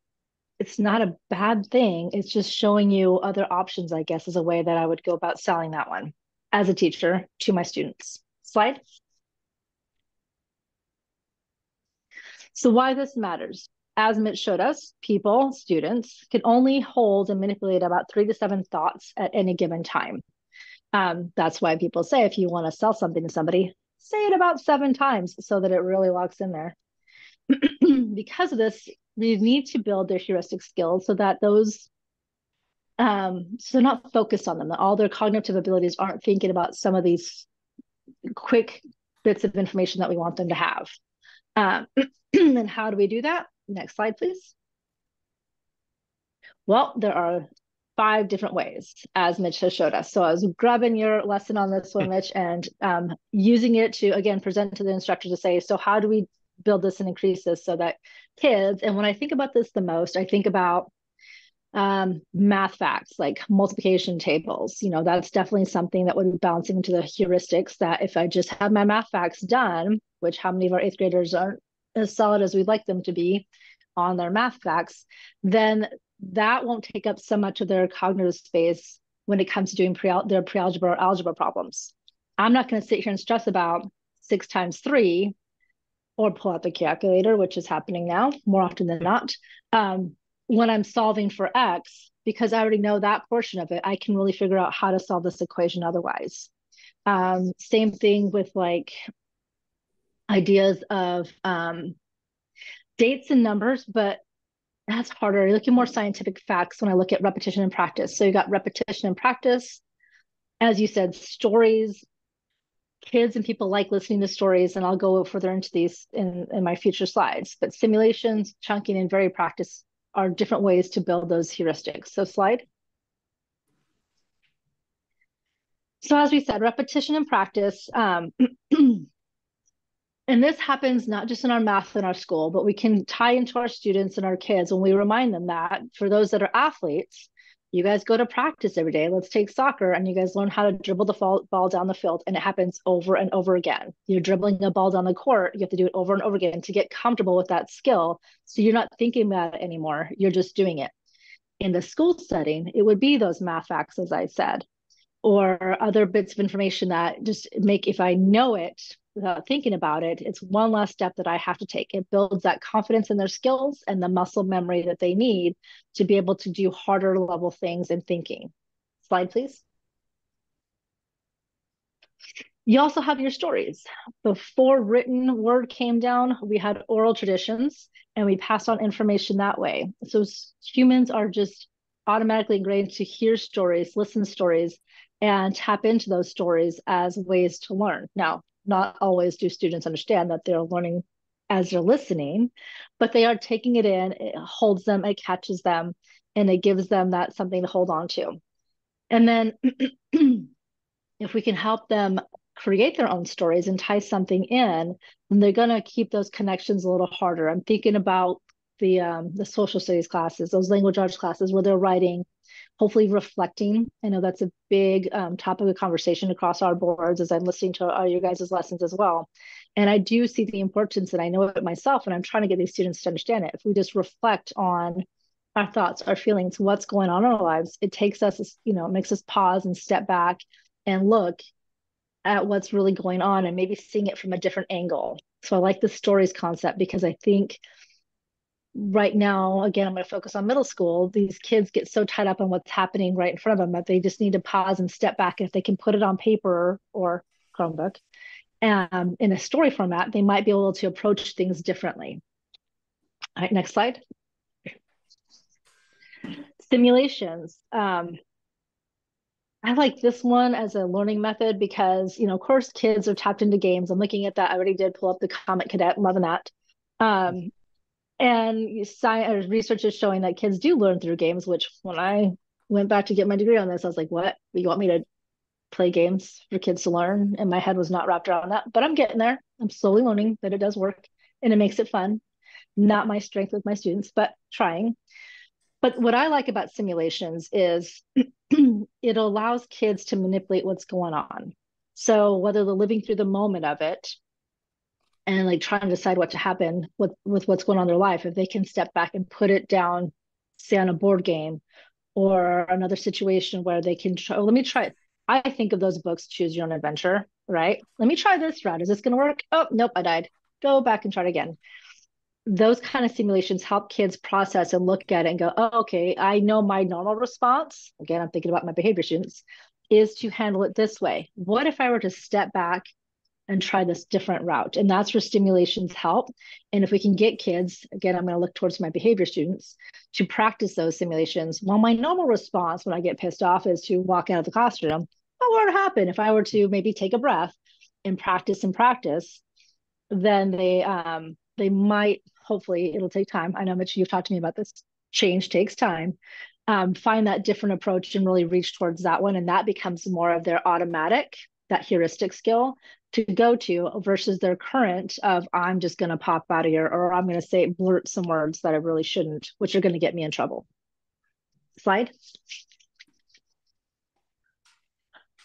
it's not a bad thing. It's just showing you other options i guess is a way that i would go about selling that one as a teacher to my students. Slide. So why this matters. As Mitch showed us, people, students, can only hold and manipulate about three to seven thoughts at any given time. Um, that's why people say if you want to sell something to somebody, say it about seven times so that it really locks in there. [clears throat] because of this, we need to build their heuristic skills so that those um, so not focused on them, that all their cognitive abilities aren't thinking about some of these quick bits of information that we want them to have. Um, [clears throat] and how do we do that? Next slide, please. Well, there are five different ways, as Mitch has showed us. So I was grabbing your lesson on this one, [laughs] Mitch, and um, using it to again present to the instructor to say, so how do we build this and increase this so that kids, and when I think about this the most, I think about um, math facts like multiplication tables. You know, that's definitely something that would be bouncing into the heuristics that if I just have my math facts done, which how many of our eighth graders aren't as solid as we'd like them to be on their math facts, then that won't take up so much of their cognitive space when it comes to doing pre their pre-algebra or algebra problems. I'm not going to sit here and stress about six times three or pull out the calculator, which is happening now more often than not. Um, when I'm solving for X, because I already know that portion of it, I can really figure out how to solve this equation otherwise. Um, same thing with like ideas of um, dates and numbers, but that's harder. You're looking more scientific facts when I look at repetition and practice. So you got repetition and practice. As you said, stories. Kids and people like listening to stories, and I'll go further into these in, in my future slides. But simulations, chunking, and very practice are different ways to build those heuristics. So slide. So as we said, repetition and practice. Um, [clears throat] and this happens not just in our math in our school, but we can tie into our students and our kids when we remind them that for those that are athletes, you guys go to practice every day. Let's take soccer and you guys learn how to dribble the ball down the field. And it happens over and over again. You're dribbling a ball down the court. You have to do it over and over again to get comfortable with that skill. So you're not thinking about it anymore. You're just doing it. In the school setting, it would be those math facts, as I said, or other bits of information that just make, if I know it, without thinking about it, it's one less step that I have to take. It builds that confidence in their skills and the muscle memory that they need to be able to do harder level things in thinking. Slide, please. You also have your stories. Before written word came down, we had oral traditions and we passed on information that way. So humans are just automatically ingrained to hear stories, listen stories, and tap into those stories as ways to learn. Now, not always do students understand that they're learning as they're listening, but they are taking it in, it holds them, it catches them, and it gives them that something to hold on to. And then [clears throat] if we can help them create their own stories and tie something in, then they're going to keep those connections a little harder. I'm thinking about the um, the social studies classes, those language arts classes where they're writing hopefully reflecting. I know that's a big um, topic of conversation across our boards as I'm listening to all your guys' lessons as well. And I do see the importance, and I know it myself, and I'm trying to get these students to understand it. If we just reflect on our thoughts, our feelings, what's going on in our lives, it takes us, you know, makes us pause and step back and look at what's really going on and maybe seeing it from a different angle. So I like the stories concept because I think right now, again, I'm going to focus on middle school. These kids get so tied up in what's happening right in front of them that they just need to pause and step back. And if they can put it on paper or Chromebook um, in a story format, they might be able to approach things differently. All right, next slide. Simulations. Um, I like this one as a learning method because, you know, of course, kids are tapped into games. I'm looking at that. I already did pull up the Comet Cadet, loving that. Um, and science uh, research is showing that kids do learn through games which when i went back to get my degree on this i was like what? You want me to play games for kids to learn? And my head was not wrapped around that but i'm getting there. I'm slowly learning that it does work and it makes it fun. Not my strength with my students but trying. But what i like about simulations is [clears throat] it allows kids to manipulate what's going on. So whether they're living through the moment of it and like trying to decide what to happen with with what's going on in their life. If they can step back and put it down say on a board game or another situation where they can try oh, let me try i think of those books choose your own adventure right? Let me try this route. Is this going to work? Oh nope i died. Go back and try it again. Those kind of simulations help kids process and look at it and go oh, okay i know my normal response again i'm thinking about my behavior students is to handle it this way. What if i were to step back and try this different route. And that's where stimulations help. And if we can get kids, again, I'm going to look towards my behavior students to practice those simulations. Well, my normal response when I get pissed off is to walk out of the classroom. What would happen if I were to maybe take a breath and practice and practice? Then they um, they might hopefully it'll take time. I know Mitch, you've talked to me about this. Change takes time. um, find that different approach and really reach towards that one. And that becomes more of their automatic, that heuristic skill to go to versus their current of I'm just going to pop out of here or I'm going to say blurt some words that I really shouldn't, which are going to get me in trouble. Slide.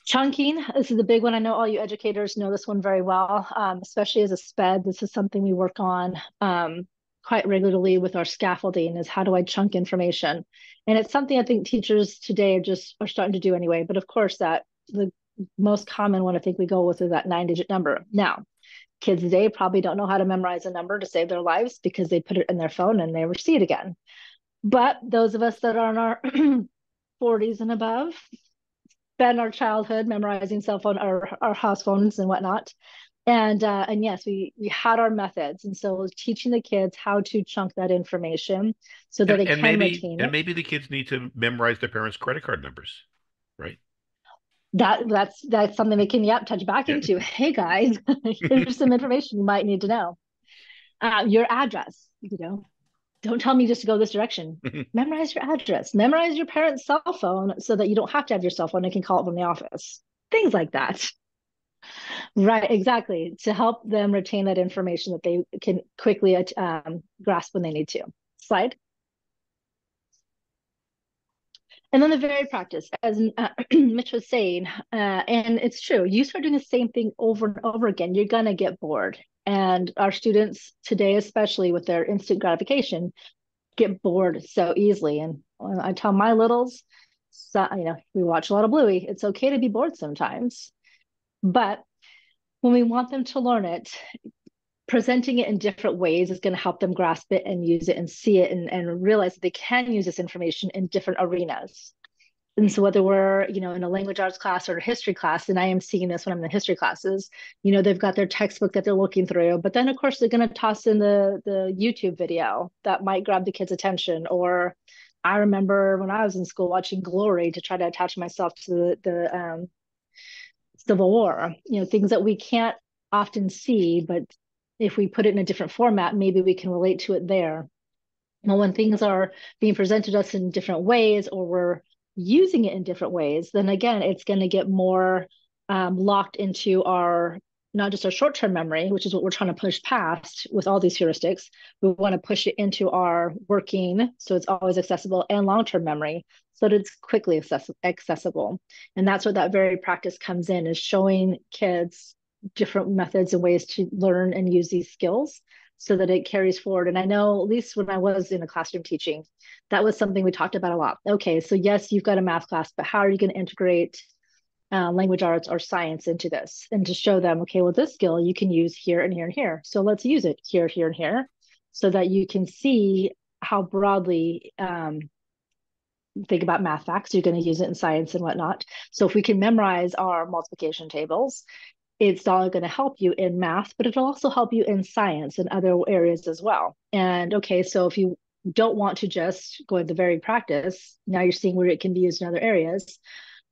Chunking, this is a big one. I know all you educators know this one very well, um, especially as a SPED. This is something we work on um, quite regularly with our scaffolding is how do I chunk information? And it's something I think teachers today are just are starting to do anyway. But of course, that the most common one I think we go with is that nine digit number. Now, kids today probably don't know how to memorize a number to save their lives because they put it in their phone and they never see it again. But those of us that are in our [clears throat] 40s and above spend our childhood memorizing cell phone or our house phones and whatnot and uh, and yes we we had our methods and so teaching the kids how to chunk that information so that and, they and can maybe retain and it maybe the kids need to memorize their parents' credit card numbers? That that's that's something they can yep touch back Yeah. into. [laughs] Hey guys [laughs] here's some information you might need to know. Uh, your address you know. Don't tell me just to go this direction. [laughs] Memorize your address. Memorize your parents cell phone so that you don't have to have your cell phone and can call it from the office. Things like that. Right exactly. To help them retain that information that they can quickly um, grasp when they need to. Slide and then the very practice, as uh, [clears throat] Mitch was saying, uh, and it's true, you start doing the same thing over and over again, you're going to get bored. And our students today, especially with their instant gratification, get bored so easily. And I tell my littles, so, you know, we watch a lot of Bluey. It's okay to be bored sometimes. But when we want them to learn it, presenting it in different ways is going to help them grasp it and use it and see it and, and realize that they can use this information in different arenas. And so whether we're, you know, in a language arts class or a history class, and I am seeing this when I'm in the history classes, you know, they've got their textbook that they're looking through, but then of course they're going to toss in the the YouTube video that might grab the kids' attention. Or I remember when I was in school watching Glory to try to attach myself to the, the um, Civil War, you know, things that we can't often see, but if we put it in a different format, maybe we can relate to it there. Well, when things are being presented to us in different ways or we're using it in different ways, then again, it's going to get more um, locked into our not just our short-term memory, which is what we're trying to push past with all these heuristics. We want to push it into our working, so it's always accessible, and long-term memory, so that it's quickly access- accessible. And that's what that very practice comes in, is showing kids different methods and ways to learn and use these skills so that it carries forward. And I know, at least when I was in a classroom teaching, that was something we talked about a lot. Okay, so yes, you've got a math class, but how are you going to integrate uh, language arts or science into this? And to show them, okay, well, this skill you can use here and here and here. So let's use it here, here, and here so that you can see how broadly um, think about math facts, you're going to use it in science and whatnot. So if we can memorize our multiplication tables, it's not going to help you in math, but it'll also help you in science and other areas as well. And okay, so if you don't want to just go into the very practice, now you're seeing where it can be used in other areas.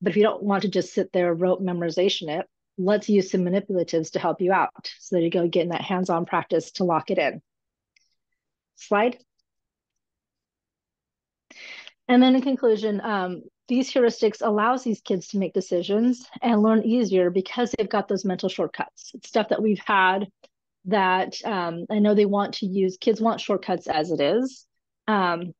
But if you don't want to just sit there rote memorization it, let's use some manipulatives to help you out. So there you go, getting that hands-on practice to lock it in. Slide. And then in conclusion, um, these heuristics allows these kids to make decisions and learn easier because they've got those mental shortcuts. It's stuff that we've had that um, I know they want to use. Kids want shortcuts as it is. Um,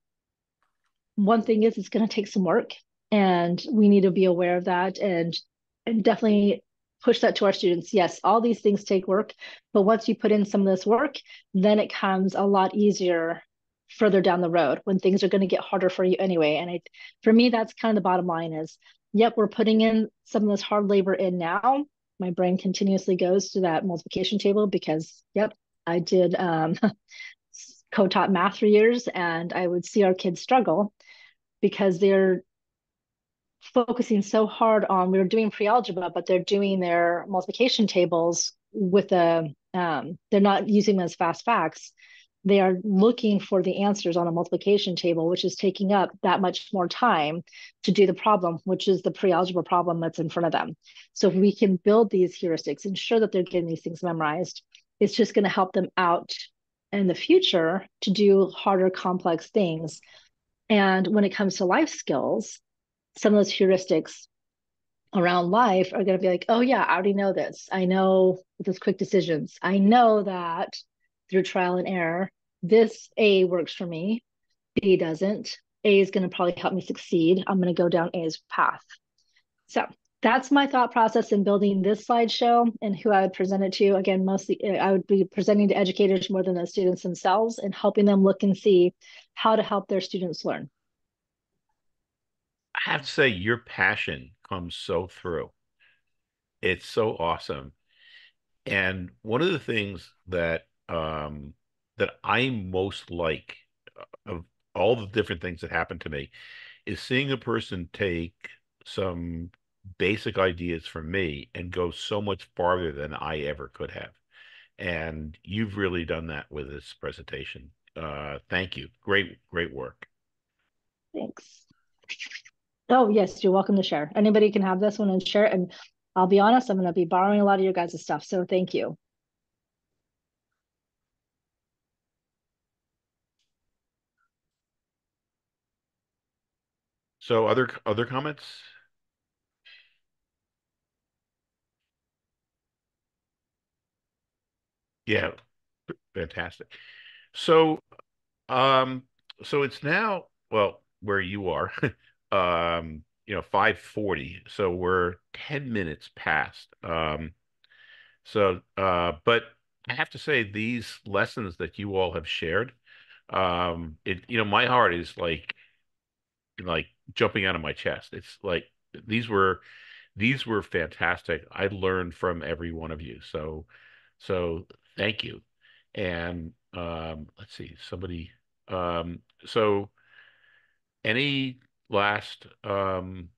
one thing is it's going to take some work, and we need to be aware of that and and definitely push that to our students. Yes, all these things take work, but once you put in some of this work, then it comes a lot easier further down the road when things are going to get harder for you anyway. And I, for me, that's kind of the bottom line is, yep, we're putting in some of this hard labor in now. My brain continuously goes to that multiplication table because, yep, I did um, [laughs] co-taught math for years and I would see our kids struggle because they're focusing so hard on, we were doing pre-algebra, but they're doing their multiplication tables with a, um, they're not using them as fast facts they are looking for the answers on a multiplication table, which is taking up that much more time to do the problem, which is the pre-algebra problem that's in front of them. So if we can build these heuristics, ensure that they're getting these things memorized, it's just going to help them out in the future to do harder, complex things. And when it comes to life skills, some of those heuristics around life are going to be like, oh, yeah, I already know this. I know those quick decisions. I know that through trial and error, this A works for me, B doesn't. A is going to probably help me succeed. I'm going to go down A's path. So that's my thought process in building this slideshow and who I would present it to. Again, mostly eh, I would be presenting to educators more than the students themselves and helping them look and see how to help their students learn. I have to say, your passion comes so through. It's so awesome. And one of the things that um, that I most like uh, of all the different things that happen to me is seeing a person take some basic ideas from me and go so much farther than I ever could have. And you've really done that with this presentation. Uh, thank you. Great, great work. Thanks. Oh, yes, you're welcome to share. Anybody can have this one and share it. And I'll be honest, I'm going to be borrowing a lot of your guys' stuff. So thank you. So other other comments? Yeah, fantastic. So, um, so it's now, well, where you are, [laughs] um, you know, 540. So we're 10 minutes past. Um, so, uh, but I have to say these lessons that you all have shared, um, it, you know, my heart is like, like jumping out of my chest. It's like these were, these were fantastic. I learned from every one of you. So, so thank you. And um, let's see, somebody. Um, so, any last um,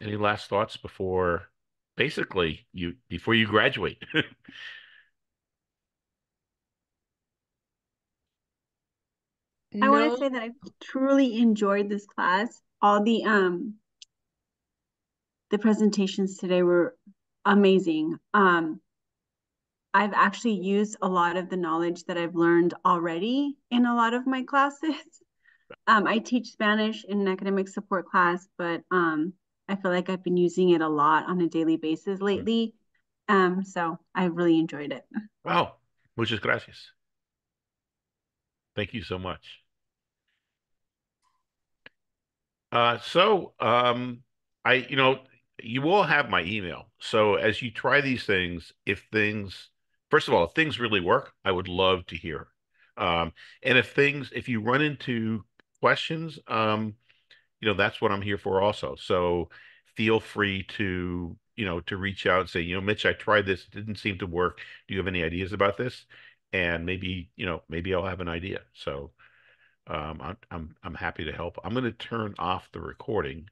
any last thoughts before basically you before you graduate? [laughs] I want to say that I truly enjoyed this class. All the um the presentations today were amazing. Um I've actually used a lot of the knowledge that I've learned already in a lot of my classes. [laughs] Um, I teach Spanish in an academic support class, but um, I feel like I've been using it a lot on a daily basis lately. Um, so I really enjoyed it. Wow. Muchas gracias. Thank you so much. Uh, so um, I, you know, you all have my email. So as you try these things, if things first of all, if things really work, I would love to hear. Um, and if things, if you run into questions, um, you know, that's what I'm here for also. So feel free to, you know, to reach out and say, you know, Mitch, I tried this, it didn't seem to work. Do you have any ideas about this? And maybe, you know, maybe I'll have an idea. So um, I'm, I'm, I'm happy to help. I'm going to turn off the recording